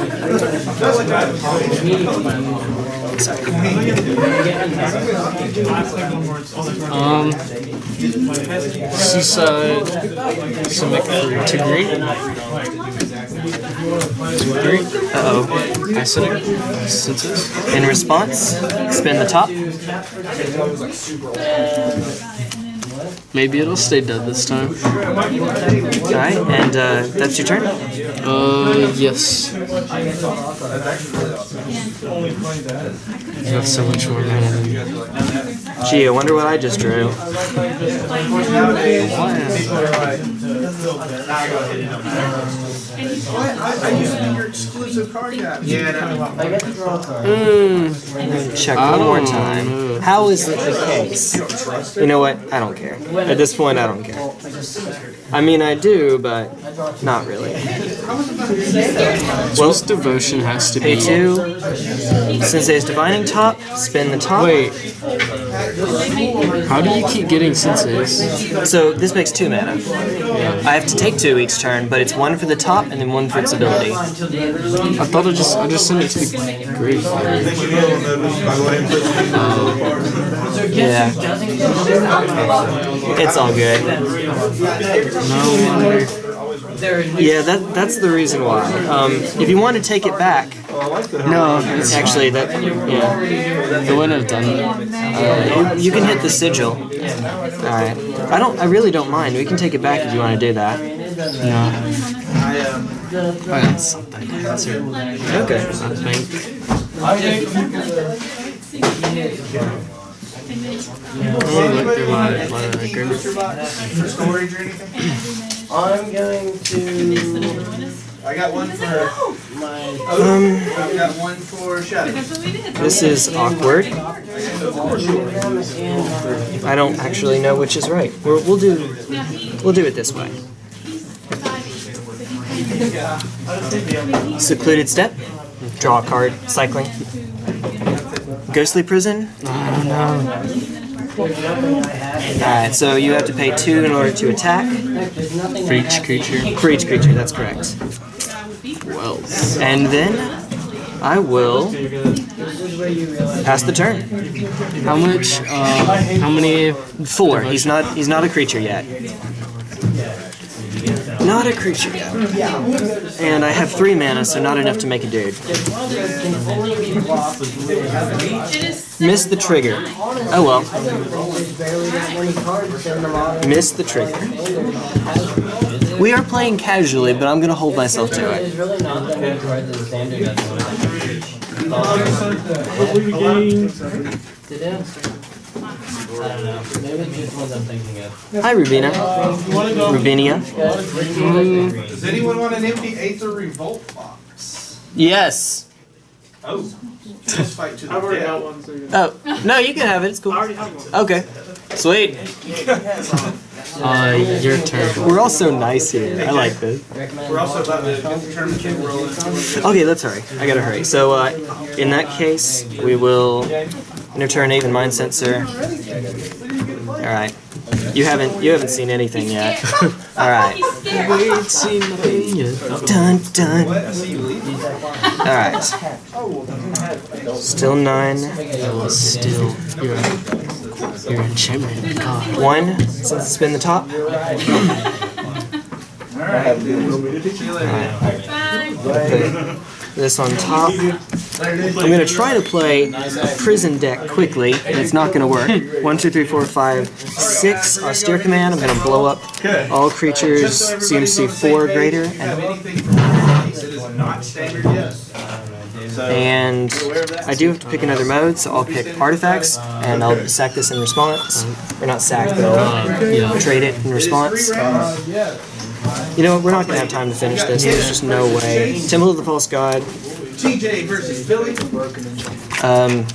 Um, Seaside, so make it two green. Two green. Uh oh. Acidic. Sensei's. In response, spin the top. Maybe it'll stay dead this time. Alright, and uh, that's your turn. Uh, yes. You have so much more than. Gee, I wonder what I just drew. I used your exclusive card yet. Yeah. Mm. Check I one more time. How is it the case? You know what? I don't care. At this point, I don't care. I mean, I do, but not really. Well, devotion has to Pay be. two. Sensei's Divining Top. Spin the top. Wait. How do you keep getting Sensei's? So this makes two mana. I have to take two each turn, but it's one for the top and then one for its ability. I thought I just I just sent it to the grave. Yeah. It's all good. No. Yeah, that that's the reason why. Um, if you want to take it back, No, it's actually that yeah, I wouldn't have done that. you, you can hit the sigil. All right. I don't. I really don't mind. We can take it back if you want to do that. No. Oh, that's that answer. Okay. I think. Let me look through my, my agreement. For storage or anything? I'm going to I got one for, my. Um, I've got one for Shadow. That's what we did. this is awkward. I don't actually know which is right. We're, we'll do. We'll do it this way. Secluded Steppe. Draw a card. Cycling. Ghostly prison. No. Alright, so you have to pay two in order to attack. For each creature. For each creature, that's correct. Well, And then I will pass the turn. how much? Uh, how many? Four. He's not he's not a creature yet. Not a creature yet. And I have three mana, so not enough to make a dude. Miss the trigger. Oh well. Miss the trigger. We are playing casually, but I'm gonna hold myself to it. I don't know. Maybe it's just ones I'm thinking of. Hi, Rubina. Rubinia. Does anyone want an empty Aether Revolt box? Yes. Oh. Just fight to the I've already got one, so you Oh, no, you can have it. It's cool. I already have one. Okay. Sweet. Uh, your turn. We're all so nice here. I like this. We're also about to get the tournament thing rolling. Okay, let's hurry. I gotta hurry. So, uh, in that case, we will enter an Aven Mindcensor. All right. You haven't you haven't seen anything yet. All right. He's scared. Ain't seen nothing yet. Dun dun. All right. Still nine. Still, your your enchantment. God. One. Spin the top. Fine. Put this on top. I'm gonna try to play a prison deck quickly, and it's not gonna work. One, two, three, four, five, six. Austere command. I'm gonna blow up all creatures CMC four or greater, and, Not standard yet. and I do have to pick another mode, so I'll pick artifacts, and I'll sack this in response, or not sack, but I'll Uh, trade it in response. You know what? We're not gonna have time to finish this. There's just no way. Temple of the False God. TJ versus Billy. Um,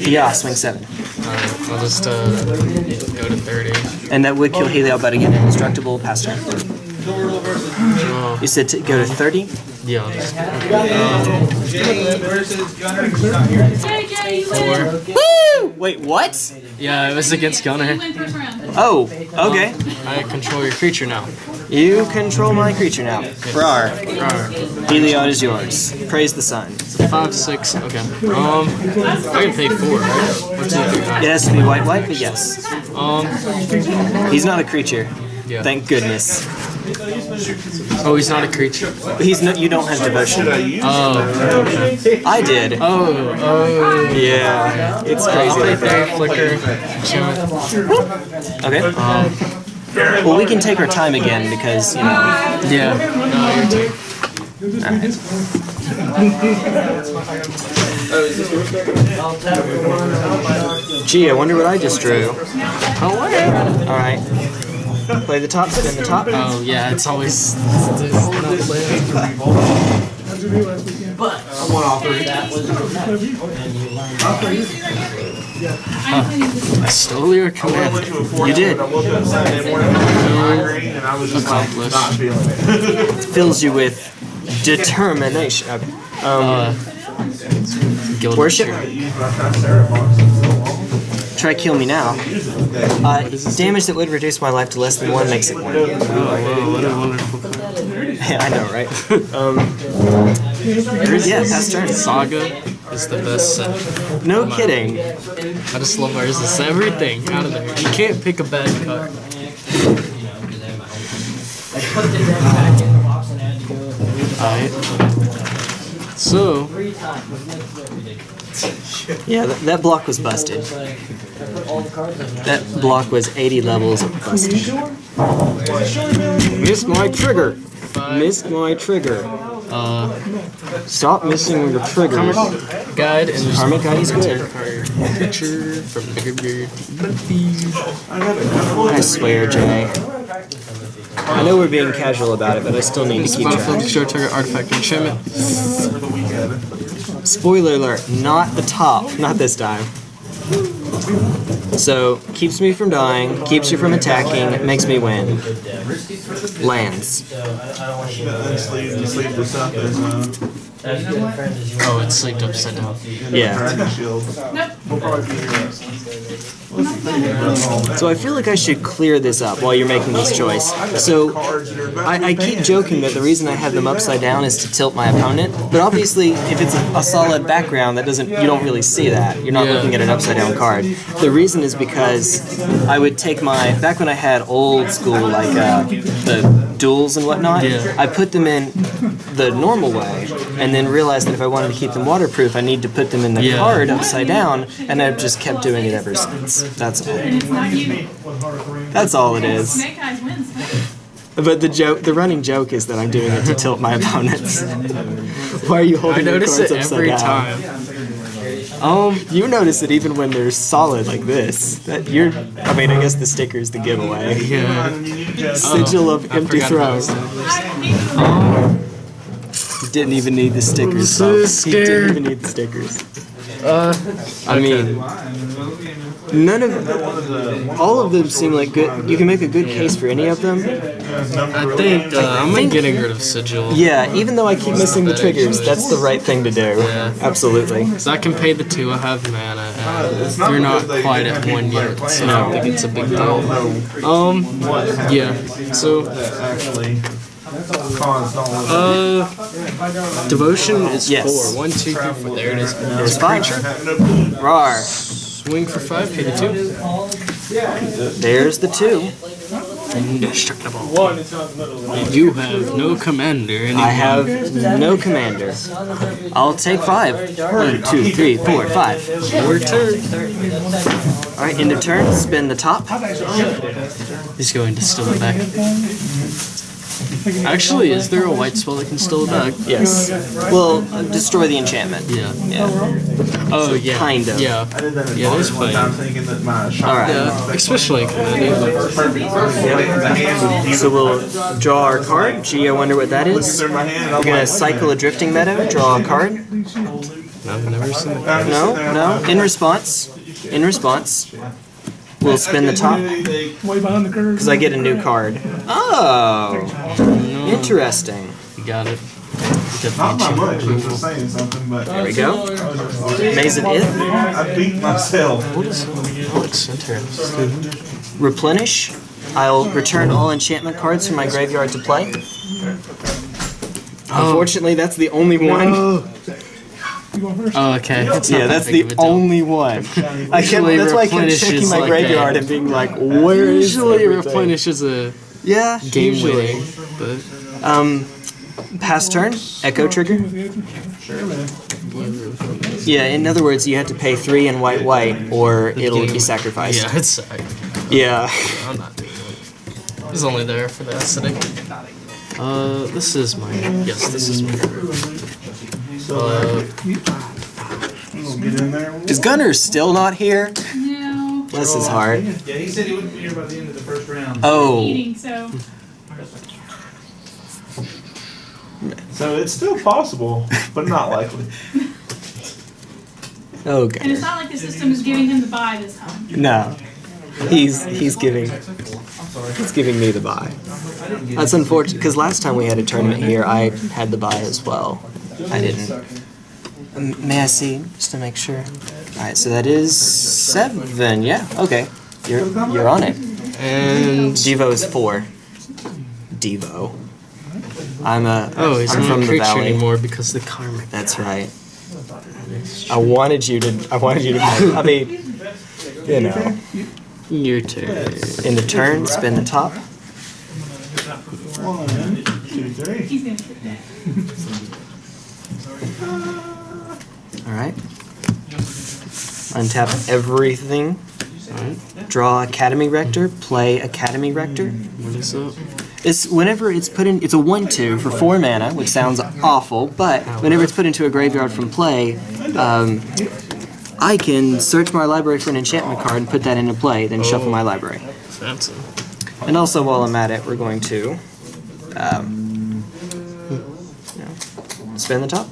yeah, swing seven. Alright, I'll just uh, go to 30. And that would kill Heliod, but again, indestructible, pass turn. Doral Oh, You said to go to 30? yeah, I'll just Jay versus Gunner. He's not here. JJ, you win. Woo! Wait, what? Yeah, it was against You Gunner. win first round. Oh, okay. I control your creature now. You control my creature now. Rar. Alright, Heliod is yours. Praise the sun. five, six, okay. Um, I can pay four, right? Or two, It has to be white, white, but yes. Um, He's not a creature. yeah. Thank goodness. Oh, he's not a creature. He's no, you don't have devotion. Oh, okay. I did. Oh, oh. Yeah. It's I'll crazy play like that. flicker. Okay. Um, Well, we can take our time again because, you know. yeah. No, your turn. Alright. Gee, I wonder what I just drew. Oh, what? Alright. Play the top, spin the top. Oh, yeah, it's always. But not playing. I stole your command. You did. I woke up Saturday morning with a migraine and I was just like Accomplished. not feeling it. Fills you with determination. Um, Uh, worship. Try kill me now. Uh, damage that would reduce my life to less than one makes it one. Oh, whoa, what a wonderful card. I know, right? um, yeah, pass turn. Saga is the best set. No kidding. I just love ours. It's everything out of there. You can't pick a bad card. Alright. So, Yeah, that, that block was busted. That block was 80 levels of busted. Missed my trigger. Missed my trigger. Uh, Stop missing your trigger. guide and just Karmic Guide is good. picture from Bigger Beard. I swear, Jay. I know we're being casual about it, but I still need to keep track. destroy target artifact enchantment. Spoiler alert, not the top, not this time. So, keeps me from dying, keeps you from attacking, makes me win. Lands. Sleep, sleep this up as Oh, it's sleeped upside down. Yeah. Dragon Shield. We'll probably be here. So I feel like I should clear this up while you're making this choice. So Cards that are about I, I keep joking that the reason I have them upside down is to tilt my opponent, but obviously if it's a, a solid background, that doesn't you don't really see that. You're not Yeah. looking at an upside down card. The reason is because I would take my back when I had old school like uh, the duels and whatnot. Yeah. I put them in the normal way, and then realized that if I wanted to keep them waterproof, I need to put them in the Yeah. card upside down, and I've just kept doing it ever since. That's all. And it's not you. That's all it is. Snake Eyes wins. But the joke, the running joke is that I'm doing it to tilt my opponents. Why are you holding your notice cards it upside every down? time. Um, you notice it even when they're solid like this. That you're. I mean, I guess the sticker's the giveaway. Yeah. Sigil of I empty forgot about throne. I didn't even need the stickers. so folks. He didn't even need the stickers. Uh, I mean, None of, all of them seem like good. You can make a good case for any of them. I think uh, I'm think- getting rid of sigil. Yeah, even though I keep missing the triggers, that's the right thing to do. Yeah. Absolutely. So I can pay the two. I have mana. And you're not quite at one yet, so I don't think it's a big deal. Um, yeah. So, Actually, cons don't look uh, devotion is Yes. four. One, two, three, four. There it is. There's five. Rar. Swing for five. Pay the two. There's the two. Indestructible. One, it's not the middle. You have no commander anymore. I have no commander. I'll take five. One, two, three, four, five. Your turn. Alright, end of turn. Spin the top. He's going to steal it back. Actually, is there a white spell that can steal it back? Yes. Well, uh, destroy the enchantment. Yeah. Yeah. Oh, yeah. Kind of. Yeah. I did Yeah, yeah, there's one plenty. time thinking that my shot Alright. Yeah, especially in Commander. So we'll draw our card. Gee, I wonder what that is. in my hand We're I'm gonna cycle a drifting meadow, draw a card. I've never seen it. No, no. In response, in response, we'll spin the top Way behind the curve. because I get a new card. Oh, interesting. You got it. not by much, cheap. which was saying something, but There we go. Maze of Ith. I beat myself. What is that looks interesting. Replenish. I'll return all enchantment cards from my graveyard to play. Oh. Unfortunately, that's the only one. Oh, okay. That's Yeah, that's the of a deal. only one. I kept, Usually that's why I kept checking my like graveyard a- and being like, where is Usually, everything? replenish is a Yeah, game usually. winning, but Um, pass turn, echo trigger. Yeah, in other words, you have to pay three in white white, or it'll be sacrificed. yeah, it's sad. Yeah. I'm not doing it. It's only there for the aesthetic. Uh, this is my yes, this is my. Uh, We'll get in there. Is Gunner still not here? No. Bless his heart. Yeah, he said he wouldn't be here by the end of the first round. Oh, Eating, so. So it's still possible, but not likely. oh, And it's not like the system is giving him the buy this time. No, he's he's giving he's giving me the buy. That's unfortunate because last time we had a tournament here, I had the buy as well. I didn't. Um, May I see just to make sure? All right, so that is seven. Yeah. Okay. You're you're on it. and Devo is four. Devo. I'm a. oh, he's I'm not from a the creature valley. anymore because the karma. That's right. I wanted you to. I wanted you to. I mean, you know. Your turn. In the turn, spin the top. One, two, three. He's gonna take that. All right. Untap everything. Draw Academy Rector. Play Academy Rector. What is up? It's whenever it's put in. It's a one-two for four mana, which sounds awful, but whenever it's put into a graveyard from play, um, I can search my library for an enchantment card and put that into play, then shuffle my library. Fancy. And also, while I'm at it, we're going to um, you know, spin the top.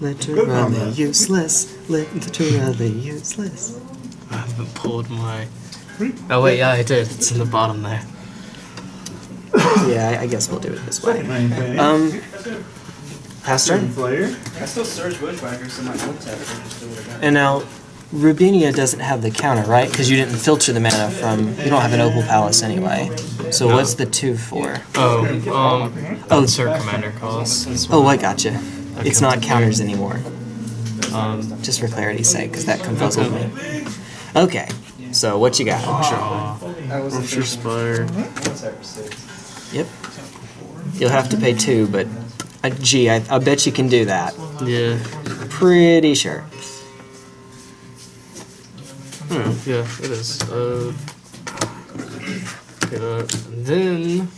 Literally useless. Literally useless. I haven't pulled my. Oh wait, yeah, I did. It's in the bottom there. Yeah, I, I guess we'll do it this way. Um, pass turn. Flare. I still search Bushwhacker, so my old tab still would have. And now, Rubinia doesn't have the counter, right? Because you didn't filter the mana from. You don't have an Opal Palace anyway. So what's the two for? Oh, um, oh, Sir Commander cost. Oh, I gotcha. It's not counters anymore. Um, Just for clarity's sake, because that confuzzled me. Okay, so what you got? draw. Rupture Spire. Yep. You'll have to pay two, but uh, gee, I, I bet you can do that. Yeah. Pretty sure. Hmm, yeah, it is. Uh, okay, that. And then.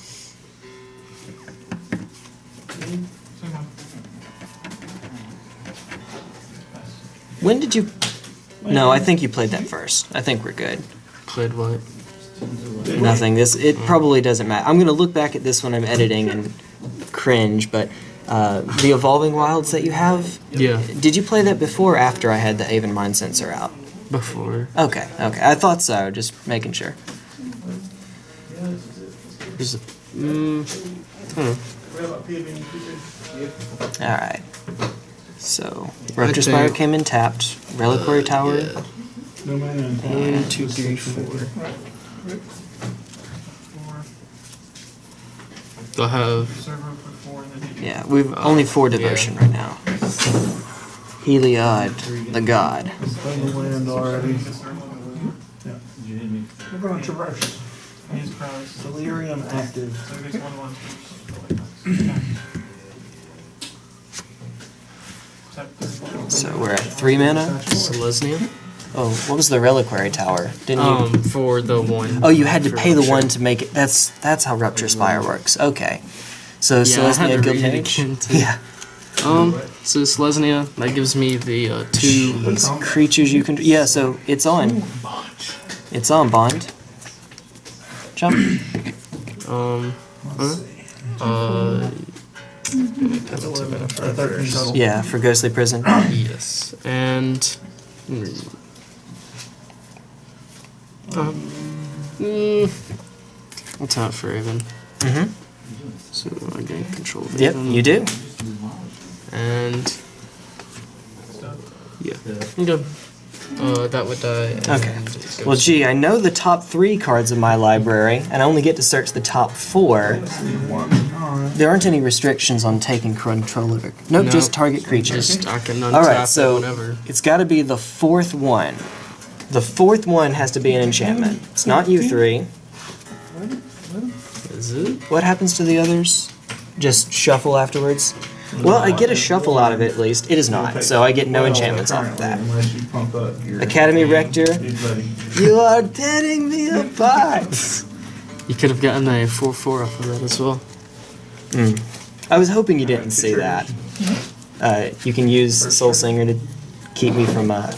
When did you? No, I think you played that first. I think we're good. Played what? Nothing. This it probably doesn't matter. I'm gonna look back at this when I'm editing and cringe, but uh, the Evolving Wilds that you have. Yeah, Did you play that before or after I had the Aven Mindcensor out? Before. Okay, okay. I thought so, just making sure. There's a, mm, I. Alright. So, Rupture Spire came in tapped. Reliquary Tower. Yeah. No man. And Two, three, four. They'll have Yeah, we've only four devotion right now. Heliod, the god. Spend the land already. We're gonna traverse. Delirium active. So we're at three mana. Selesnya. Oh, what was the Reliquary Tower? Didn't you? Um, for the one. oh, you had to for pay the Rupture. one to make it. That's that's how Rupture Spire works. Okay. So Yeah, I had Celestia to Guild read it again, too. Yeah. Um, so Selesnya, that gives me the uh, two. It's creatures you can. Yeah. So it's on. It's on Bond. Jump. Um, huh? uh, Thirteen total. Yeah, for Ghostly Prison. yes, and. Um, mm, I'll tap for Raven. Mhm. So I gain control of Yep, you do. And. Yeah, I'm good. Uh, that would die. Okay. Well, gee, I know the top three cards in my library, and I only get to search the top four. There aren't any restrictions on taking control of it. Nope, No. just target creatures. Just I can All right, it so whenever. it's got to be the fourth one. The fourth one has to be an enchantment. It's not you three. Is it? What happens to the others? Just shuffle afterwards? Well, I get a shuffle out of it at least. It is not, so I get no enchantments off of that. Unless you pump up your. Academy Rector, you are tearing me apart. You could have gotten a 4-4 off of that as well. I was hoping you didn't see that. Uh, you can use Soulsinger to keep me from uh,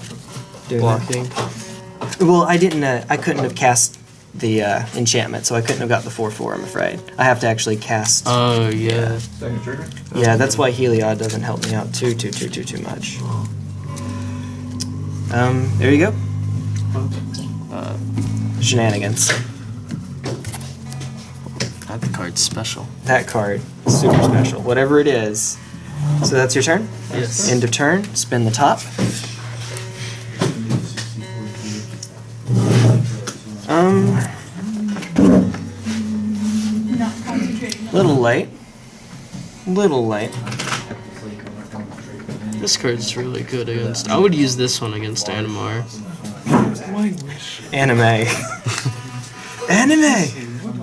doing that. Blocking. Well, I didn't. Uh, I couldn't have cast the uh, enchantment, so I couldn't have got the four four. I'm afraid. I have to actually cast. Oh, yeah. Second trigger. yeah, that's why Heliod doesn't help me out too too too too too much. Um, there you go. Uh, shenanigans. That card's special. That card, super special. Whatever it is. So that's your turn. Yes. End of turn. Spin the top. Late. Little late. This card's really good against. I would use this one against Animar. Anime. Anime.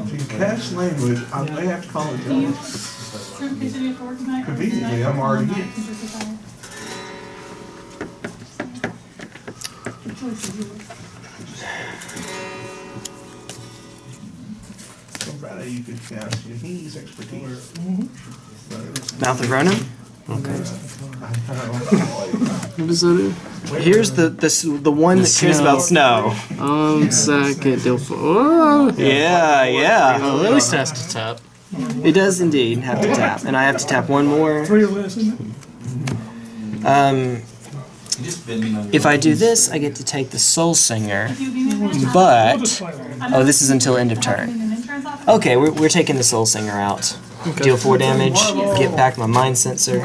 If you language, I may have to call it. down. Shrimp continue for work tonight? Conveniently, I'm already here. So you could cast your he's expertise. Mouth of Ronom. What does that do? Here's the the the one that cares about snow. Um, second, deal for. Oh! Yeah, yeah. Oh, at least has to tap. It does indeed have to tap, and I have to tap one more. Three or less, isn't it? Um, if I do this, I get to take the Soulsinger, but oh, this is until end of turn. Okay, we're, we're taking the Soulsinger out. Deal four damage. Get back my Mindcensor.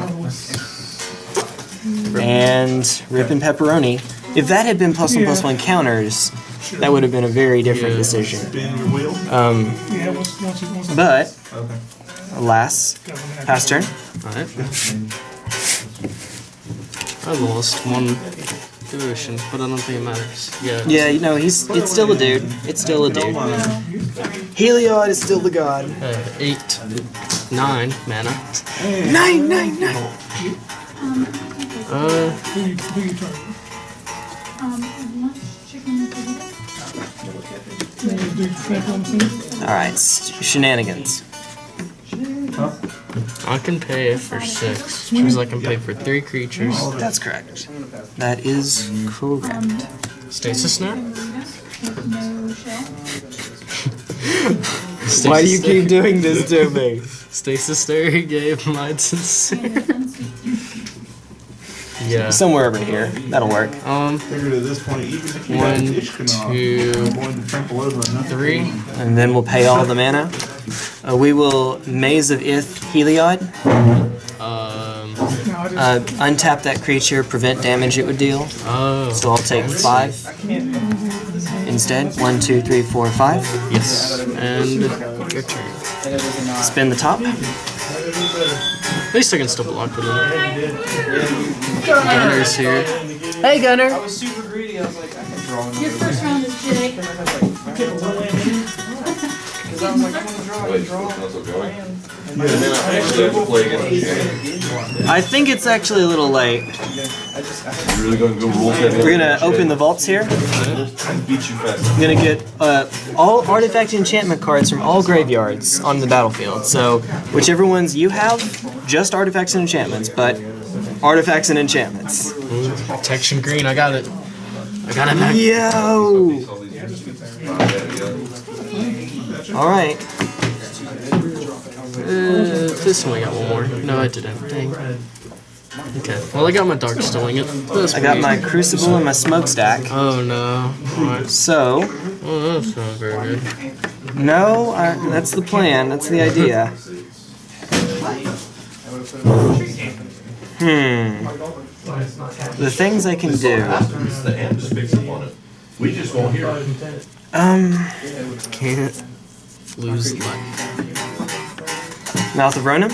And rip and pepperoni. If that had been plus one plus one counters, that would have been a very different Yeah. decision. Spin your wheel. Um, Yeah, once, once, it- once. it- but Okay. alas, pass turn. Alright. I lost one devotion, but I don't think it matters. Yeah. Yeah, you know he's it's still a dude. It's still a dude. Heliod is still the god. Uh, eight, nine mana. Nine, nine, nine. Uh, Do you, do you turn? Um, lunch, chicken, Do you do snap on the scene? All right, s- shenanigans. I can pay for six, which means I mm-hmm. can pay for three creatures. Oh, that's correct. That is correct. Stasis Snare? no shell. Why do you keep doing this to me? Stasis there gave my sincere. Yeah. Somewhere over here. That'll work. Um, Figured at this point, even if you One, had Ishkanah, two, I'm going to trample over and And then we'll pay all the mana. Uh, we will Maze of Ith Heliod. Um, Uh, untap that creature, prevent damage it would deal. oh, So I'll take five instead. One, two, three, four, five. yes. And your turn. Spin the top. At least I can still block with him. Gunner's here. Hey, Gunner. I was super greedy. I was like, I can draw another. Your first round is Jake. Because I was like, I'm gonna draw, I can draw. I think it's actually a little late. I just, I You really gonna go? We're gonna open the vaults here. and beat you fast. I'm gonna get uh, all artifact enchantment cards from all graveyards on the battlefield. So whichever ones you have, just artifacts and enchantments, but artifacts and enchantments. Protection green, I got it. I got it back. Yo! All right. Uh, this one I got one more. No, I didn't. Dang. Okay. Well, I got my dark stilling it. That's I got pretty- my crucible and my smokestack. Oh no. Alright. So Oh, that's not very good. no, I, that's the plan. That's the idea. Hmm. The things I can do. It's the end just picks up on it. We just won't hear it. Um, Can't lose life. Mouth of Ronom.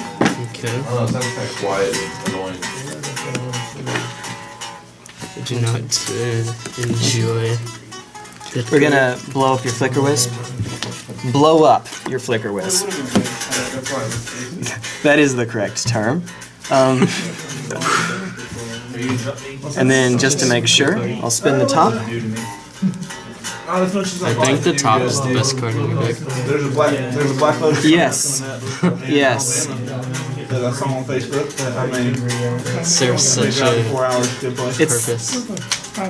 Okay. I don't know, it sounds kind of quiet and annoying. I do not uh, enjoy. the- We're gonna blow up your Flickerwisp. Blow up your Flickerwisp. that is the correct term. Um, and then just to make sure, I'll spin the top. Not as much I think the top is the best card in your deck. There's a black, there's a black lotus. Yes. Yes. That I saw on Facebook. That I mean, There's such a four hours to play. It's purpose.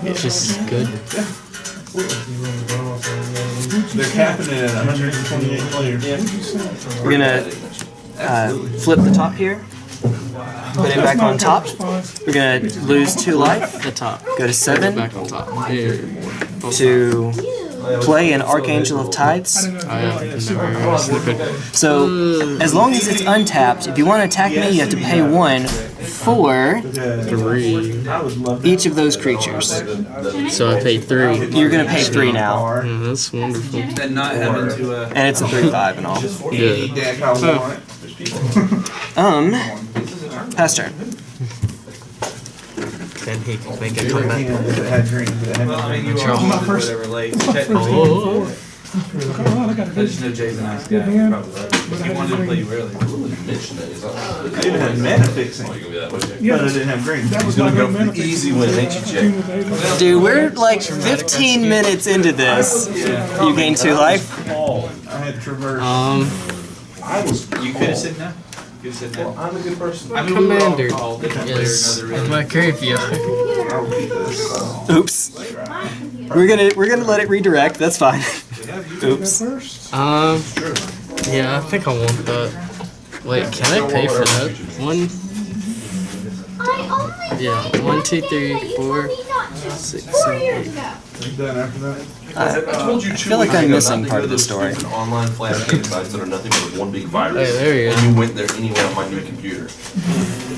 It's just good. They're capping it at 128 players. we're gonna uh, flip the top here. Put it back on top. We're gonna lose two life. The top. Go to seven Back on top. Yeah. to play an Archangel of Tithes. I have never seen the card. So as long as it's untapped, if you want to attack me, you have to pay one for Three. I would love each of those creatures. So I paid three. You're gonna pay three now, Yeah, that's wonderful. And not having to, and it's a three-five and all. Yeah. Deck I want. Um, pass turn. Then he can make It would have if it had green, but it had Well, I mean, you were on whatever late. Oh. I just know Jay's a nice guy. He probably loved it. But he wanted to play you early. Mention it. It's not- I even had mana fixing, Oh, but gonna be that. I didn't have green. He's gonna go for the easy win, ain't you, Jay? Dude, we're like 15 minutes into this. You gain two life. I had traverse. Um, I was. You could have said no. You could have said no. I'm a good person. I mean, we all Commander called. They can play is another really. my graveyard. I'll keep this. Oops. We're gonna we're gonna let it redirect. That's fine. Oops. Um, yeah, I think I want that. Wait, can I pay for that? One, yeah, one, two, three, four, six, seven, eight. Done after that. I, I told you I feel like weeks I'm ago missing not part of to the those story. stupid Online flash game sites that are nothing but one big virus. Hey, there he is. And you went there anyway on my new computer.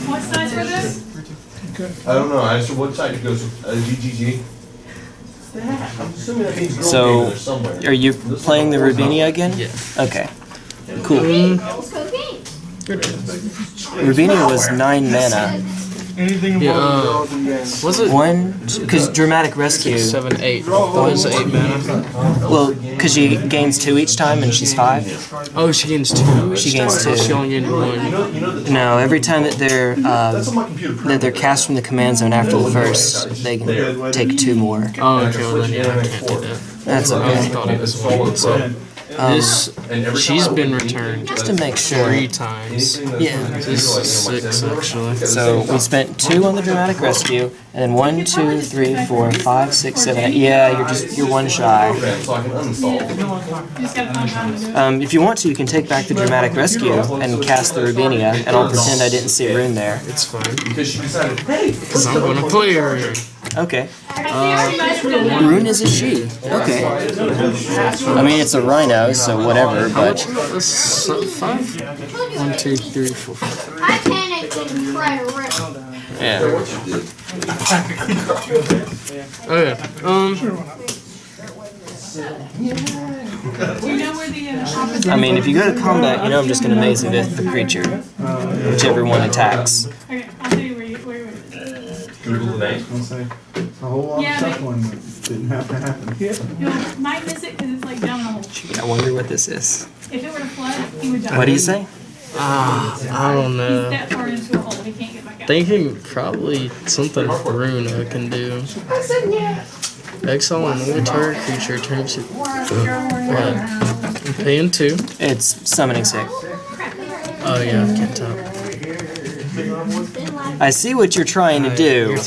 What size were this? I don't know. I asked her what site it goes to. Uh, GGG. I'm assuming that means girl So, game in somewhere. Are you playing the Rubinia again? Yeah. Okay. Cool. Your. Rubinia was nine mana. Anything Yeah, above uh, the yes. was it One, because dramatic rescue. six, seven, eight? What is it, eight mana? Well, because she gains two each time and she's five. Oh, she gains two. She gains two. She only gained one. You know the No, every time that they're uh, That's on my computer. that they're cast from the command zone after the first, they can take two more. Oh, okay, well then yeah, I can't do that. That's I okay. thought it was one. So, This And every she's been returned just to make sure. three times. Yeah. This is you know, my six actually. So we spent two on the dramatic rescue, and then one, two, three, four, five, six, seven, eight. Yeah, you're just you're one shy. program so I can uninstall. it. You just gotta find time to do it. Um, if you want to, you can take back the dramatic rescue and cast the Rubinia, and I'll pretend I didn't see a Rune there. It's fine. Because she decided, hey, Because I'm gonna play her. Okay. Uh, Rune is a she. Okay. I mean, it's a rhino, so whatever. But That's five. One, two, three, four, five. I panicked and tried to rip. yeah. Okay. Um. Do you know where the uh, opposite? I mean, if you go to combat, you know I'm just gonna maze with the creature, whichever one attacks. Okay, I'll tell you where you where you. Google the name. I'll say, a whole lot Yeah, of but- shuffling that didn't have to happen. You might miss it because it's like down in a hole. I wonder what this is. If it were to flood, he would die. What do you say? Ah, I don't He's know. that far into a hole, he can't get back out. Thinking probably something Runa can do. Exile another target creature turns it. I'm paying two. It's summoning sick. Oh yeah, I can't tell. I see what you're trying to do.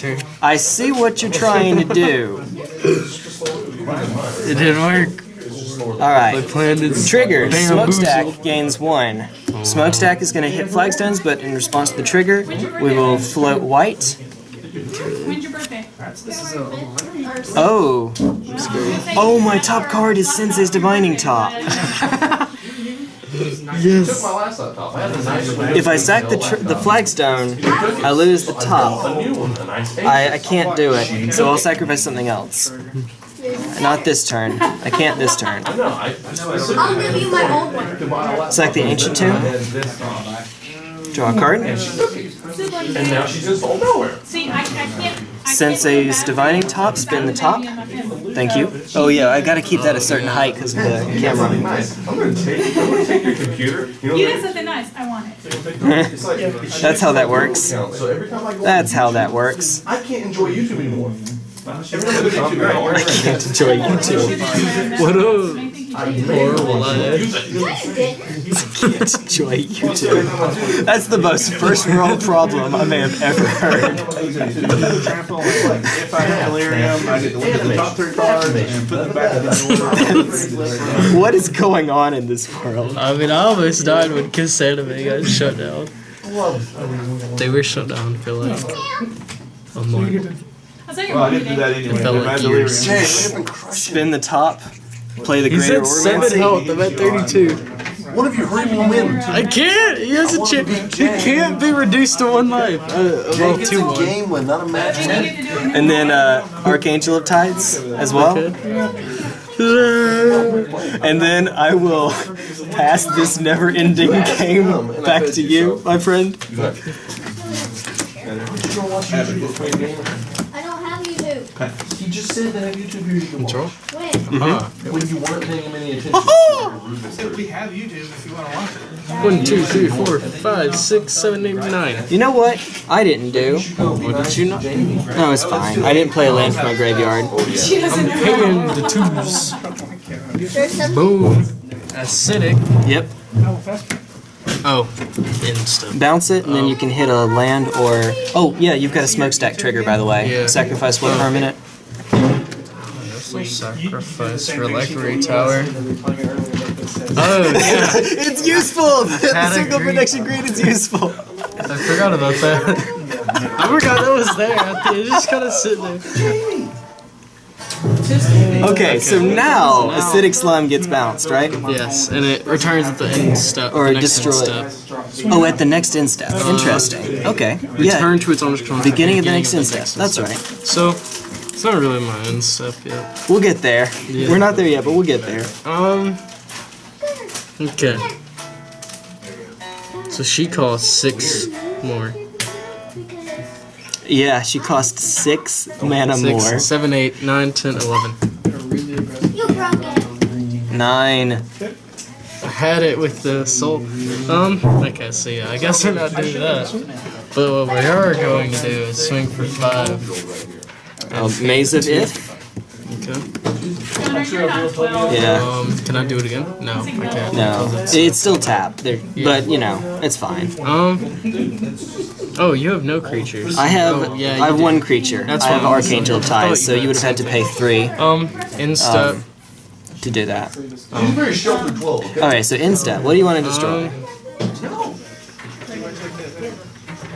I see what you're trying to do. It didn't work. Alright. My right. plan is Triggers. Smokestack gains one. Smokestack is going to hit flagstones, but in response to the trigger, we will float white. When's your birthday? Oh. Oh, my top card is Sensei's Divining Top. Took my last laptop. I had a nice one. If I sack the tr- the flagstone, I lose the top. A new one, a nice I, I can't do it, so I'll sacrifice something else. Not this turn. I can't this turn. I know, I specifically I'll give you my old one. to buy a laptop. Select the Ancient Tomb, And this top. draw a card. And now she's just all nowhere. See, I, I can't. I can't Sensei's Divining Top, spin the top. being on my phone. Thank you. Oh yeah, I gotta keep that a certain height because of the camera. Nice. I'm gonna take, I'm gonna take your computer. You know You did something nice. I want it. That's how that works. So every time I go. That's how that works. I can't enjoy YouTube anymore. Mm-hmm. Every time I go to YouTube, I I can't enjoy YouTube. What up? Main thing you I should. Horrible life. No, you didn't. Can't enjoy That's the most first world problem I may have ever heard. If I had delirium, I get look at the top three cards and put them back in the. What is going on in this world? I mean, I almost died when Kiss Anime got shut down. They were shut down for like a month. I'll tell you Well, I didn't do that anyway. It felt If I like had years. Spin the top, play the He's greater at seven health. I'm at 32. One of you hurry me win. I can't. He has a chance. He can't be reduced to one life. Uh, well, two one. game win, not a match You get to do it. And then uh, Archangel of Tithes as well. And then I will pass this never-ending game back to you, my friend. I don't have YouTube. He just said to have YouTube here you can watch. Control. When? Uh-huh. When you weren't paying him any attention. We have YouTube if you want to watch it. One, two, three, four, five, six, seven, eight, nine. You know what? I didn't do. What did you not? No, it's fine. I didn't play a land from my graveyard. She doesn't know. Paying the twos. There's some. Boom. Acidic. Yep. Oh, insta. Bounce it, and then you oh. can hit a land or. Oh, yeah, you've got a smokestack trigger, by the way. Yeah. Sacrifice what permanent? Some sacrifice for Electric Tower. Oh, yeah. it's useful! The Had a circle green- protection green is useful. I forgot about that. I forgot that was there. I think It just kind of sitting there. Okay, so now acidic slime gets bounced, right? Yes, and it returns at the end step. Or the next destroy end it. step. Oh, at the next instep. Interesting. Okay. Yeah. Return to its own control. Beginning of the next instep. That's right. So, it's not really my end step yet. We'll get there. Yeah. We're not there yet, but we'll get there. Um. Okay. So she costs six more. Yeah, she cost six mana Six, more. seven, eight, nine, ten, eleven. You broke it. Nine. I had it with the soul. Um. Okay, so yeah, I guess we're not doing that. But what we are going to do is swing for five. Um, Maze of Ith. So you're not 12. Yeah. Um, can I do it again? No, I can't. No, because it's still tap. There, but you know, it's fine. Um. Oh, you have no creatures. I have Oh, yeah, I have do. one creature. That's I have. Archangel I thought ties, so you you would have had to pay three Um, instep. um, to do that. He's very sheltered twelve, okay? All right, so instep. What do you want to destroy? Um,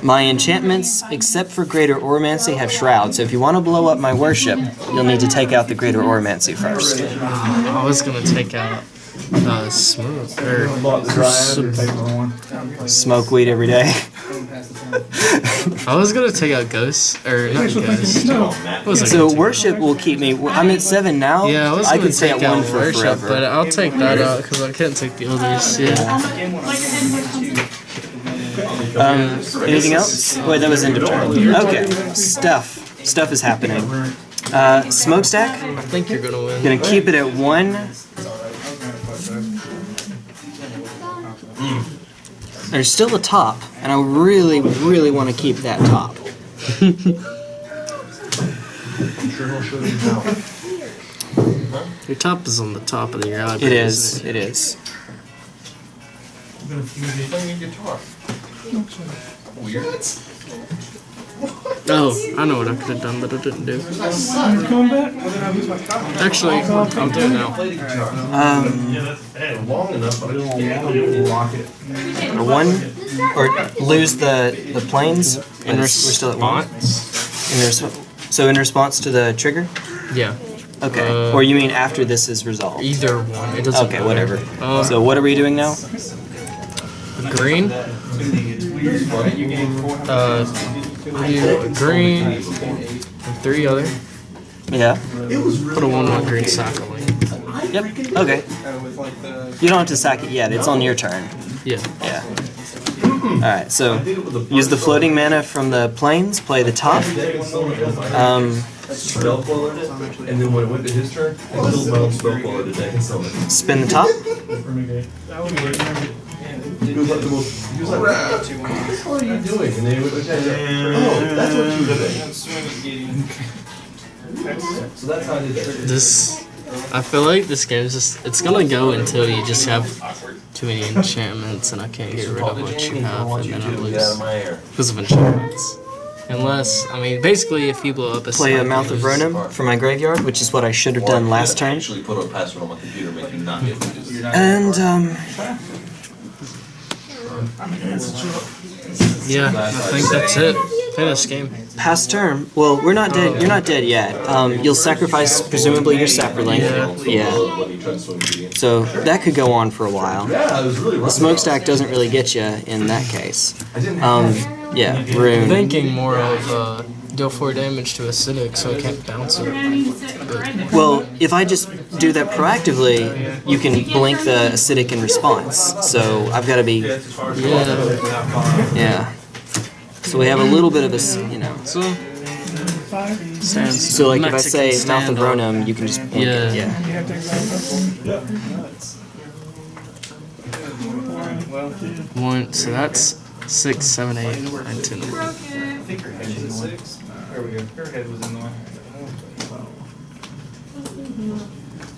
My enchantments, except for Greater Auramancy, have Shroud. So if you want to blow up my worship, you'll need to take out the Greater Auramancy first. I was gonna take out uh smooth or Smoke weed every day. I was gonna take out ghosts or not ghost. Was So worship will keep me. I'm at seven now. Yeah, I was I gonna could stay take at one out for worship, forever. but I'll take that out because I can't take the others. Yeah. Um, anything else? Wait, that was end of turn. Okay, stuff. Stuff is happening. Uh, smokestack. I think you're gonna win. Gonna keep it at one. There's still a top, and I really, really want to keep that top. Your top is on the top of your eye. It is. It is. Playing a guitar. Weird. Oh, I know what I could have done, but I didn't do. Coming? Actually, I'll do it now. Um, Long enough, but I just can't lock it. one or lose the the plains. And we're still at one. In resp- so in response to the trigger. Yeah. Okay. Uh, or you mean after this is resolved? Either one. It doesn't Okay, matter. whatever. Uh, So what are we doing now? green. Uh, you green. and Three other. Yeah. Put a one one green sackling. Yep. Okay. You don't have to sack it yet. It's on your turn. Yeah. Yeah. Alright, so use the floating mana from the plains, play the top. Um, Spell queller, and then when it went to his turn, I killed my own spell queller to deck and summon spin the top. He was like the most, he was like, what the hell are you doing? And then he went, oh, that's what you were doing. So that's how I did that. This. I feel like this game's just. It's gonna go until you just have too many enchantments and I can't get rid of what you have and then I Get out of lose. Because of enchantments. Unless, I mean, basically, if you blow up a Play a Mouth of lose. Ronom for my graveyard, which is what I should have done last turn. Actually put a password on my computer, make you not be able to do this. And um, Yeah, I think that's it. Finish game. past term. Well, we're not dead. You're not dead yet. Um, you'll sacrifice presumably your saproling. Yeah. When you try to swing it again. So that could go on for a while. Yeah, it was really The smokestack doesn't really get you in that case. Um, yeah, rune. thinking more of uh, deal 4 damage to acidic so it can't bounce it. Well, if I just do that proactively, you can blink the acidic in response. So I've got to be, Yeah. yeah. So we have a little bit of a, you know. So, stands. So like if I Mexican say Mouth of standoff. You can just blink Yeah. it. Yeah. One, so that's six, seven, eight, nine, ten, eleven. I think her head was in the way. There we go. Her head was in the way.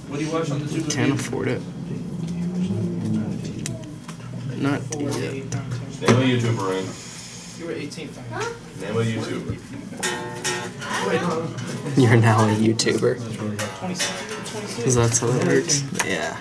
What do you watch on the Super Can't afford it. Not yet. Name a YouTuber, Ryan. You were 18th. Name a YouTuber. You're now a YouTuber. Because that's how that works. Yeah.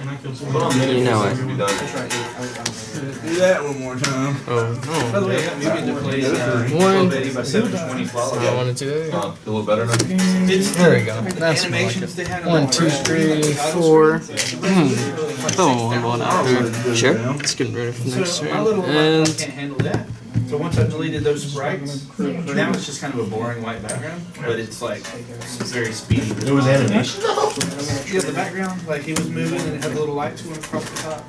Put on many You know it. to. Do that one more time. Oh, By the no. way, I got moved into play uh, One. Betty by 720 follow. I want to do it. Uh, feel a little better now? There we go. That's more like it. One, two, three, four. Hmm. Oh, one out. Sure. Let's get rid of next My turn. And can't handle that. So once I deleted those sprites, now it's just kind of a boring white background, but it's like very speedy. There was animation. Yeah, the background, like he was moving and it had a little light to him across the top.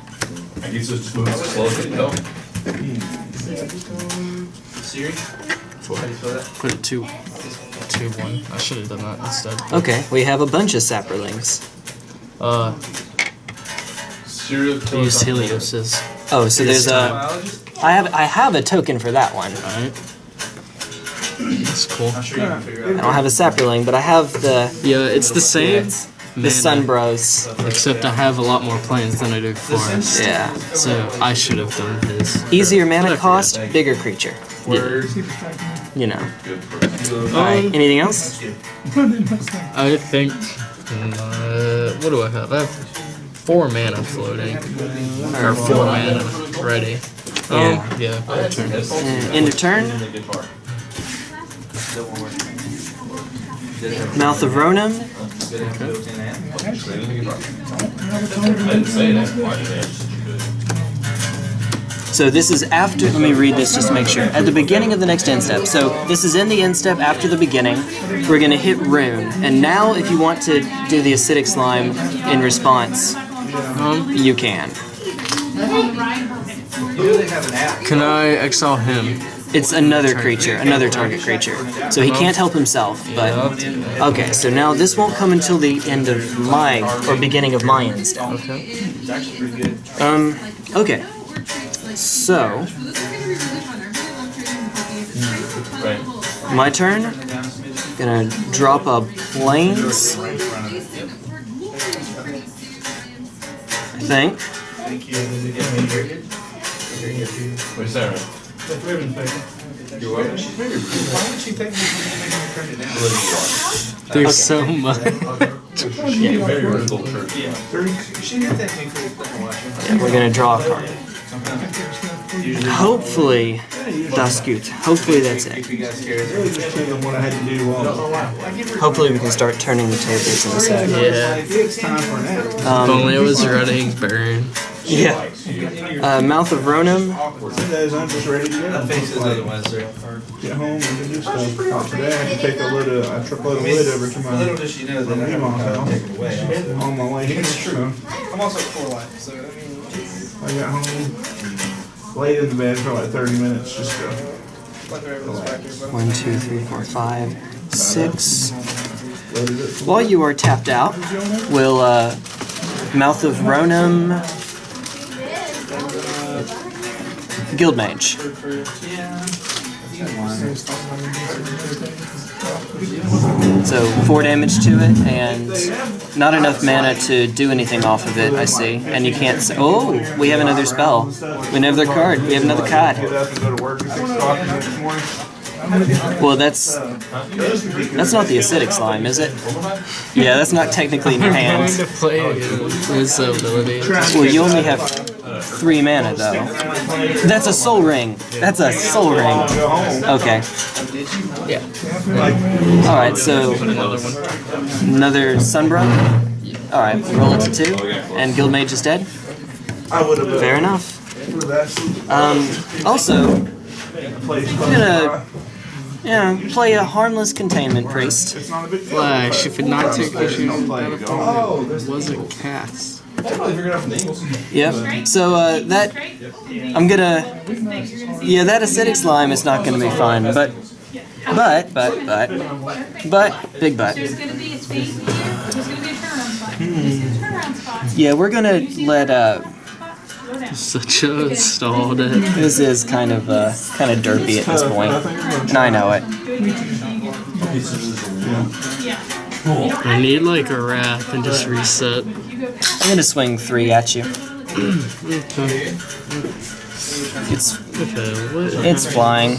I guess it's smooth, so slow, as you can tell. Siri? How do you spell that? put it two, two, one. I should have done that instead. Okay, we have a bunch of saprolings. Uh, Serial I killer. used Oh, so there's a. Biologist? I have I have a token for that one. Alright. That's cool. I'm sure you can figure I don't have a saproling, but I have the. Yeah, it's the same. The Sun Bros. Except I have a lot more plains than I do forest. Yeah. So I should have done his. Easier mana cost, bigger creature. Yeah. You know. Alright, anything else? I think. Uh, what do I have? I have four mana floating. Or four mana ready. Oh, yeah. my turn. Uh, end of turn. Mouth of Ronom. So this is after, let me read this just to make sure. At the beginning of the next end step. So this is in the end step after the beginning. We're going to hit Rune. And now if you want to do the acidic slime in response, um, you can. Can I exile him? It's another creature, another target creature. So he can't help himself, but... Okay, so now this won't come until the end of my, or beginning of my end step. Okay. Um, okay. So, my turn. Gonna drop a plains. I think. Where's Sarah? You're welcome. There's so much. Very versatile church. Yeah, we're gonna draw a card. Hopefully, Daskut. Hopefully that's it. what I had to do while. Hopefully we can start turning the tables in a second. Yeah. It's time for an ad. If Um, only it was running burn. Yeah. Uh, Mouth of Ronom. Some I'm just ready to go. Faces Like, otherwise, sir. Get home and go do stuff. Like today I had to take a load of, a truckload of wood over to Little does she know that I'm gonna take it away. on my way here. It's true. I'm also at life, so I mean. I got home, laid in the bed for like thirty minutes just to. One, two, three, four, five, six. While you are tapped out, will uh, Mouth of Ronom, Guildmage. So four damage to it, and not enough mana to do anything off of it. I see, and you can't. Say, oh, we have another spell. We have another card. We have another card. Get up and go to work at six o'clock the next morning. Well, that's that's not the acidic slime, is it? Yeah, that's not technically in your I'm hand. to play his ability. Well, you only have three mana though. That's a Sol Ring. That's a Sol Ring. Okay. Yeah. All right. So another Sunbro. All right. Roll it to two, and Guildmage is dead. Fair enough. Um, also. I'm gonna yeah play a harmless containment priest. Flash, if it not Oh, there's was a cast. Probably figured out from the Eagles. Yep. So uh, that I'm gonna yeah that acidic slime is not gonna be fun, but but but but but big but There's gonna be a speed, there's gonna be a turnaround spot. Yeah we're gonna let uh Such a stalled this is kind of uh kind of derpy at this point, and I know it. Yeah. I need like a wrath and just reset. I'm gonna swing three at you. Okay. It's Okay, it's flying,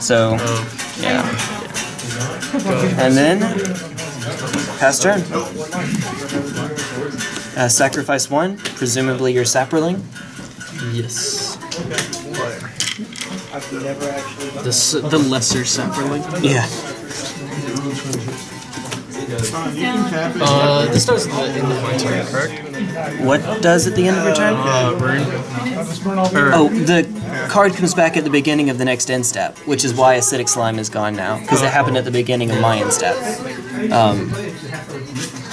so Oh, yeah. And then pass turn. Uh, sacrifice one, presumably your saproling. yes. I've never actually The, the lesser saproling. Yeah. Uh, this does the end of my turn, correct? What does at the end of your turn? Uh, rune. Or, Oh, the card comes back at the beginning of the next end step, which is why acidic slime is gone now, because it happened at the beginning of my end step. Um,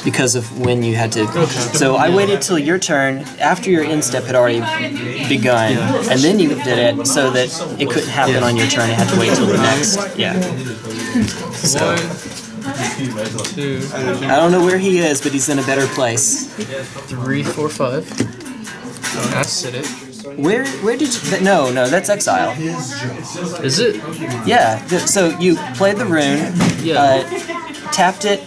because of when you had to. So I waited till your turn after your end step had already begun, and then you did it so that it couldn't happen on your turn. It had to wait till the next. Yeah. So two, I don't know where he is, but he's in a better place. three, four, five. Acidic. Where? Where did you? No, no, that's exile. Is it? Yeah. th- So you played the rune. Yeah. Uh, tapped it,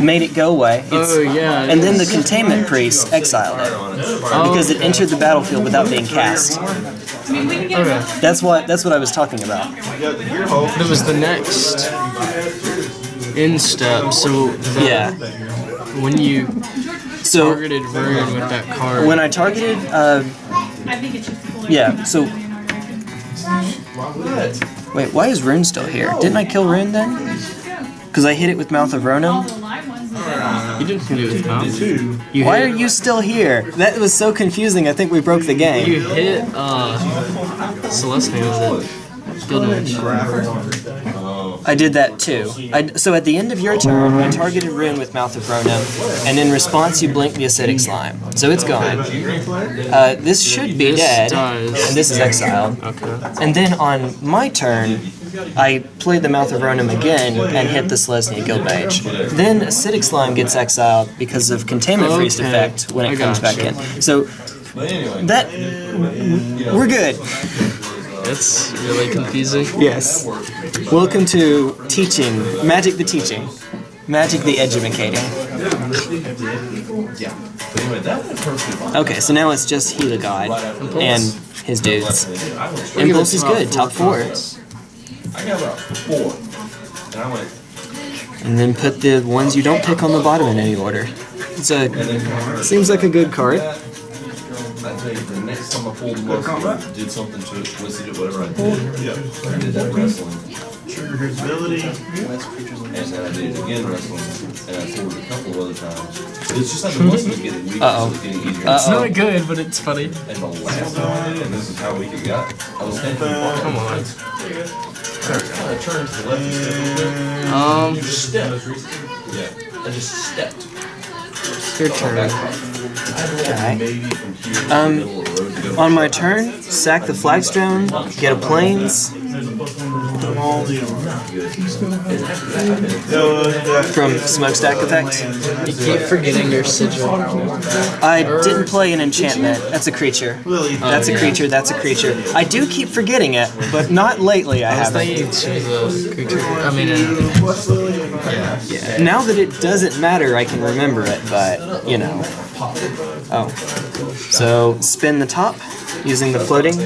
made it go away. It's- Oh yeah. and then the containment priest exiled it because it entered the battlefield without being cast. I mean, we can get Okay. That's what that's what I was talking about. That was the next in step. So the- Yeah. when you So targeted Rune with that card, when I targeted, uh, I think it's just yeah. So wait, why is Rune still here? Didn't I kill Rune then? Because I hit it with Mouth of All Ronom. the live ones. and you didn't hit it with mouth. You Why are you still here? That was so confusing. I think we broke the game. You game. hit uh Celeste with it. Guild Mage. I did that too. I, so at the end of your turn, I targeted Rune with Mouth of Ronom, and in response, you blinked the acidic slime. So it's gone. Uh, this should be This dead, dies. and this is exiled. Okay. And then on my turn, I played the Mouth of Ronom again and hit the Selesnya Guild Mage. Then Acidic Slime gets exiled because of Containment Okay. effect when it I comes back gotcha. in. So that we're good. It's really confusing. Yes. Welcome to teaching Magic the Teaching, Magic the Educating. Okay, so now it's just Healer God and his dudes. Impulse is good, top four. I got about four. And I went, And then put the ones you don't pick on the bottom in any order. It's a seems like a good card. I tell the next time I pulled muscle, did something to it, twisted it, whatever I did. I did that wrestling. Trigger his ability. And then I did it again wrestling. And I pulled it a couple of other times. It's just like the muscle was getting weaker, Uh-oh. so it's getting easier. Uh-oh. It's not good, but it's funny. And the last time, and this is how weak it got, I was heading Come on. kind of turned to the left instead of Um, You just stepped. Yeah. I just stepped. Your turn. Okay. Um. On my turn, sack the flagstone, get a plains from smokestack effect. you keep forgetting your sigil. I didn't play an enchantment. That's a creature. That's a creature. That's a creature. I do keep forgetting it, but not lately. I I haven't. thinking she was creature. I mean, uh, yeah. Now that it doesn't matter, I can remember it, but you know. Oh. So spin the top using the floating.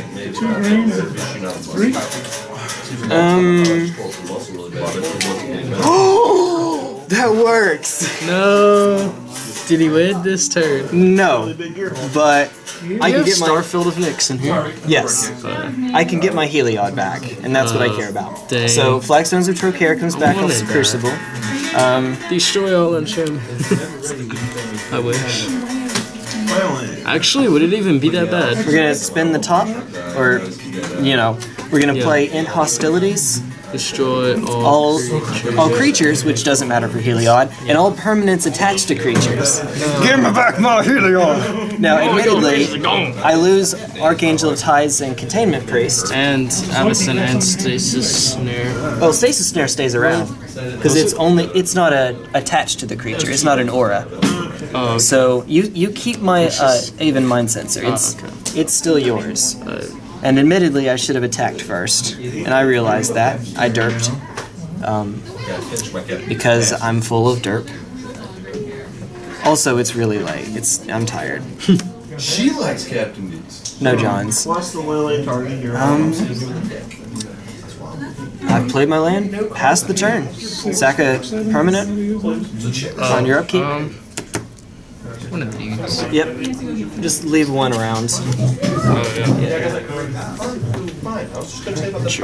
Um. that works. No. Did he win this turn? No, but I can have get my Starfield of Nyx here. yes. I can get my Heliod back, and that's what I care about. dang. So Flagstones of Trokair comes back on wanted that. Crucible. Um, Destroy all enchantments. I wish. Actually, would it even be that bad? we're gonna spin the top, or you know, we're gonna Yeah. play End Hostilities. Destroy all. all all creatures, which doesn't matter for Heliod, and all permanents attached to creatures. Give me back my Heliod! Now, admittedly, I lose Archangel of Tithes and Containment Priest. And Avacyn and Stasis Snare. Well, Stasis Snare stays around because it's only it's not a, attached to the creature. It's not an aura. Oh, So you you keep my uh, Aven Mindcensor. It's okay. it's still yours. uh, And admittedly, I should have attacked first, and I realized that I derped. Um, because I'm full of derp. Also, it's really late. It's I'm tired. She likes Captain D's. No Johns. Plus the lily target your Um, I've played my land. Pass the turn. Sack a permanent on your upkeep. um, one of these. Yep. Just leave one around. Oh, yeah.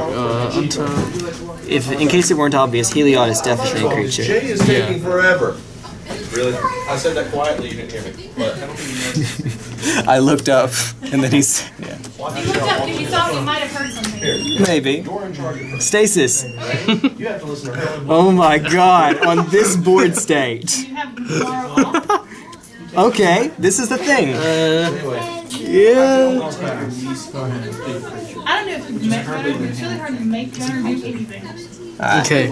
Uh, untap. If in case it weren't obvious, Heliod is definitely a creature. Jay is taking forever. Really? I said that quietly, you didn't hear me. But I looked up, and then he's yeah. You looked up because you thought we might have heard something. maybe stasis. you have to listen to her. Oh my God! On this board state. Okay, this is the thing. Uh, Yeah. I don't know if it's make better. It's really hard to make better do anything. okay.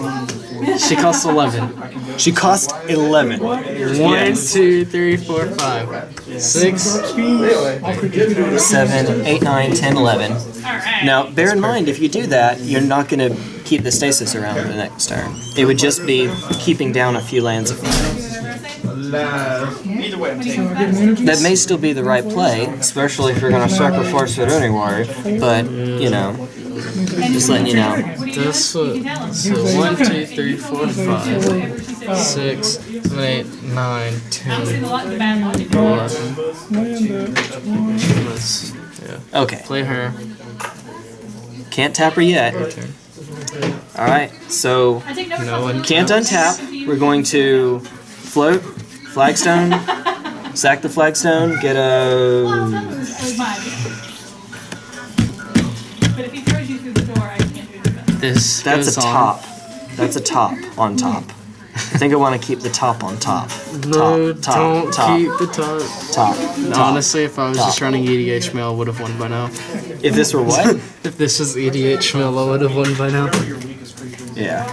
She costs 11. She cost eleven. One, Yes. two, three, four, five, six. Seven, eight, nine, ten, eleven. All right. Now, bear in mind, if you do that, you're not going to keep the stasis around the next turn. It would just be keeping down a few lands of Either way, I'm taking That may still be the right play, especially if you're going to sacrifice it anyway. But you know, just letting you know. This uh, so one, two, three, four, five, six, seven, eight, nine, ten, eleven. Let's yeah. Okay, Play her. can't tap her yet. All right, so no No one can't untap. We're going to float, flagstone, sack the flagstone, get a. It was my idea. But if he throws you through the door, I can't do anything. This That's goes a on. top. That's a top on top. I think I want to keep the top on top. No, top, top, don't top, keep the top. top, top. Honestly, if I was just running EDH mail, I would have won by now. If this were what? If this was EDH mail, I would have won by now. Yeah.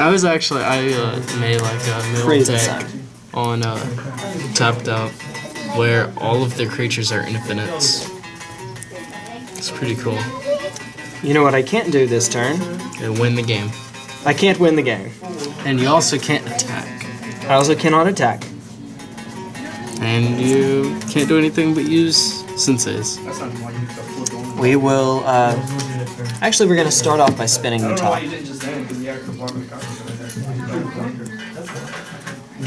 I was actually I uh, made like a mill Praise the deck sun. On uh, tapped out where all of the creatures are infinites. It's pretty cool. You know what I can't do this turn? And win the game. I can't win the game. And you also can't attack. I also cannot attack. And you can't do anything but use senseis. That's not why you got flip on. We will. Uh, actually, we're going to start off by spinning the don't know why top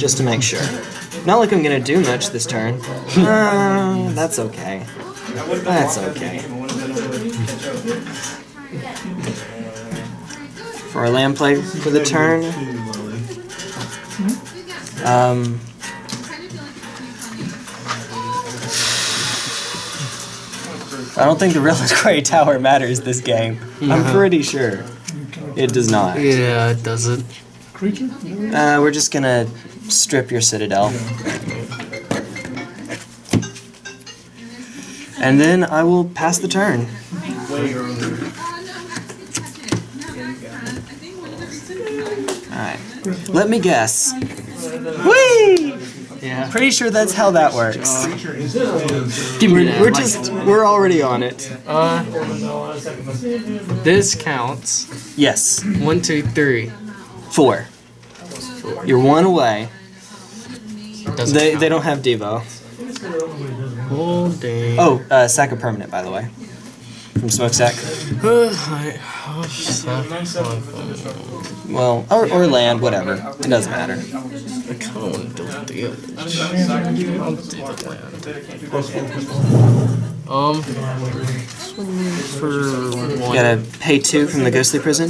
just then, because the actual apartment got just to make sure. Not like I'm going to do much this turn. Uh, that's okay. That's okay. For a land play for the turn. Um, I don't think the Reliquary Tower matters this game. I'm pretty sure it does not. Yeah, it doesn't. Uh, we're just gonna strip your citadel. And then I will pass the turn. Alright. Let me guess. Whee! Yeah. Pretty sure that's how that works. Give We're, we're just, we're already on it. Uh, this counts. Yes. One, two, three. Four. You're one away. Doesn't They, count. they don't have Devo. Oh, dang. Oh, uh, sack a permanent, by the way. From Smokestack. Alright. Oh. Well, or, or land, whatever. It doesn't matter. I kind of want to do the I'll do the land. Um, for You gotta pay two from the ghostly prison.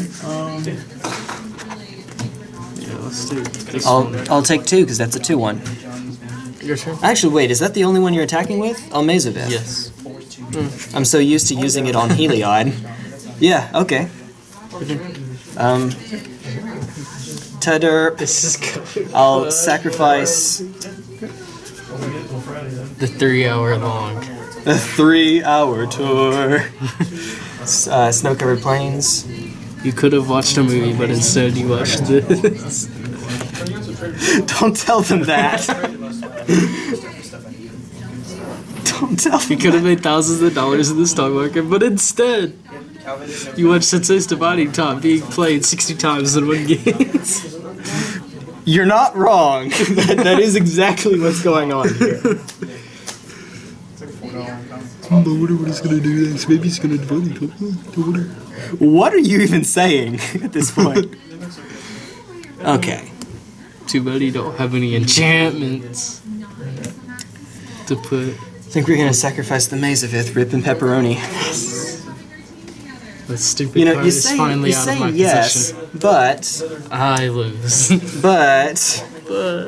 Yeah, let's do this I'll one. I'll take two because that's a two one. Your turn. Actually, wait, is that the only one you're attacking with? Almazavith. Yes. I'm so used to using it on Heliod. Yeah. Okay. Um. Tadurp. This is. I'll sacrifice The three hour long. a three-hour tour. Uh, Snow-covered plains. You could have watched a movie, but instead you watched this. Don't tell them that. Don't tell You them. could have made thousands of dollars in the stock market, but instead you watched Sensei's Dividing Top being played 60 times in one game. You're not wrong. that, that is exactly what's going on here. I wonder what he's gonna do next. Maybe he's gonna divide it. What are you even saying at this point? Okay. Too bad you don't have any enchantments to put. I think we're gonna sacrifice the Mazavith, Rip and Pepperoni. The stupid You know, card you is say, finally you out say of my yes, possession. but, I lose. but, but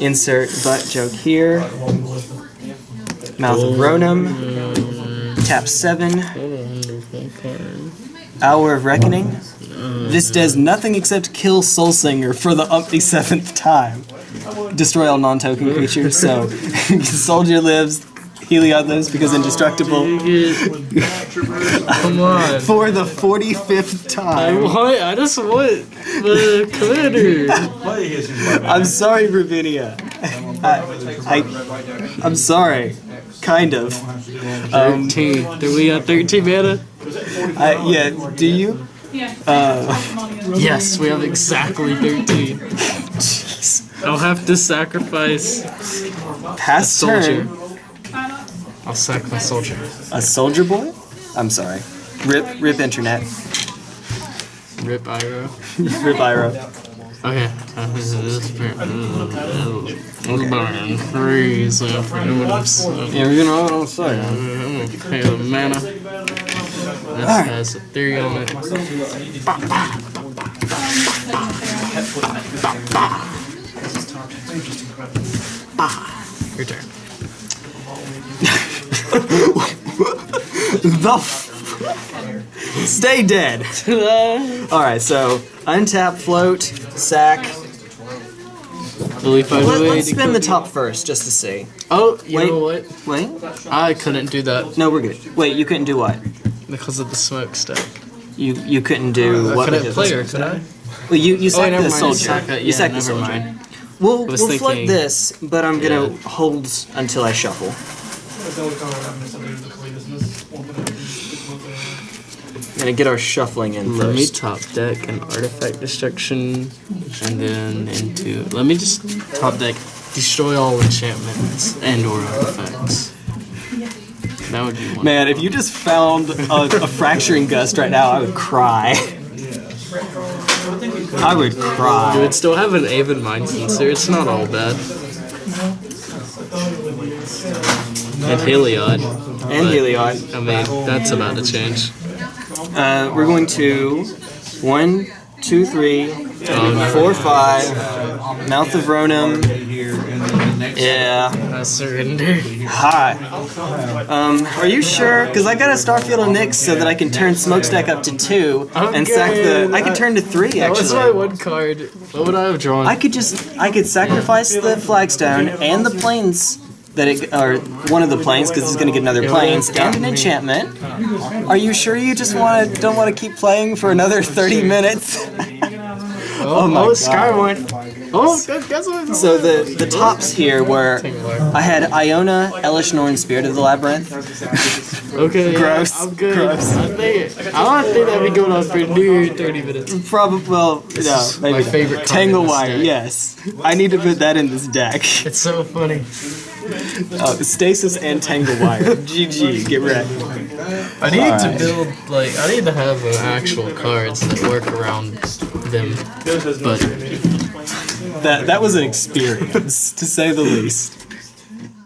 insert butt joke here. Mouth of Ronom. Tap 7. Hour of Reckoning. This does nothing except kill Soulsinger for the umpty seventh time. Destroy all non-token creatures, so Soldier lives, Heliod lives because indestructible. Come on. For the 45th time. I want. I just want the commander. I'm sorry, Rubinia. I, I, I'm sorry. Kind of. Um, Thirteen. Do we got thirteen mana? I, yeah, do you? Yeah. Uh, Yes, we have exactly 13. I'll have to sacrifice pass soldier. turn. I'll sack my soldier. A soldier boy? I'm sorry. Rip, rip internet. Rip Iro. rip Iro. Okay. Uh, this is this Burn. Freeze. uh, for doing this, uh, Yeah, you know what I'm saying. I'm gonna pay the mana. This Alright. has a 3 on it. Your turn. the f- Stay dead. Alright, so untap, float, sack. Let, let's to spin the top first, just to see. Oh, you Wait. know what? Wait. I couldn't do that No, we're good. Wait, you couldn't do what? Because of the smokestack. You you couldn't do I what? couldn't because play her, could I? Well, you you Oh, sacked never the soldier. sack it, you yeah, sacked the soldier. mind. We'll I we'll float thinking- this, but I'm gonna Yeah. hold until I shuffle. That's the only color I'm missing is the completeness. One thing I can do. Gonna get our shuffling in Let me top deck an artifact destruction, and then into. Let me just top deck destroy all enchantments and or artifacts. That would be one. Man, if you just found a, a fracturing gust right now, I would cry. I would You cry. would still have an Aven Mindcensor, it's not all bad. And Heliod. And but, Heliod. I mean, that's about to change. Uh, we're going to one, two, three, Oh, no. four, five. Mouth of Ronom. Yeah. I surrender. Hi. Um, are you sure? Because I got a Starfield of Nyx so that I can turn Smokestack up to two and sack the. I could turn to three actually. That was my actually. one card. What would I have drawn? I could just. I could sacrifice the flagstone and the plains that it or one of the plains because it's going to get another Yeah, plains and an enchantment. Are you sure you just want to don't want to keep playing for another thirty minutes? oh, my oh, God. Skyward. Oh, guess guess what? So the the tops here were I had Iona, Elesh Norn, Spirit of the Labyrinth. Okay, yeah, Gross. I'm good. Gross. I think I don't think that'd be going on for near 30 minutes. Probably well, no, maybe my favorite card Tangle Wire. Yes, I need to put that in this deck. It's so funny. Oh, Stasis and Tangle Wire. GG, get ready. I need Alright. to build like I need to have uh, actual cards that work around them. But That that was an experience, to say the least.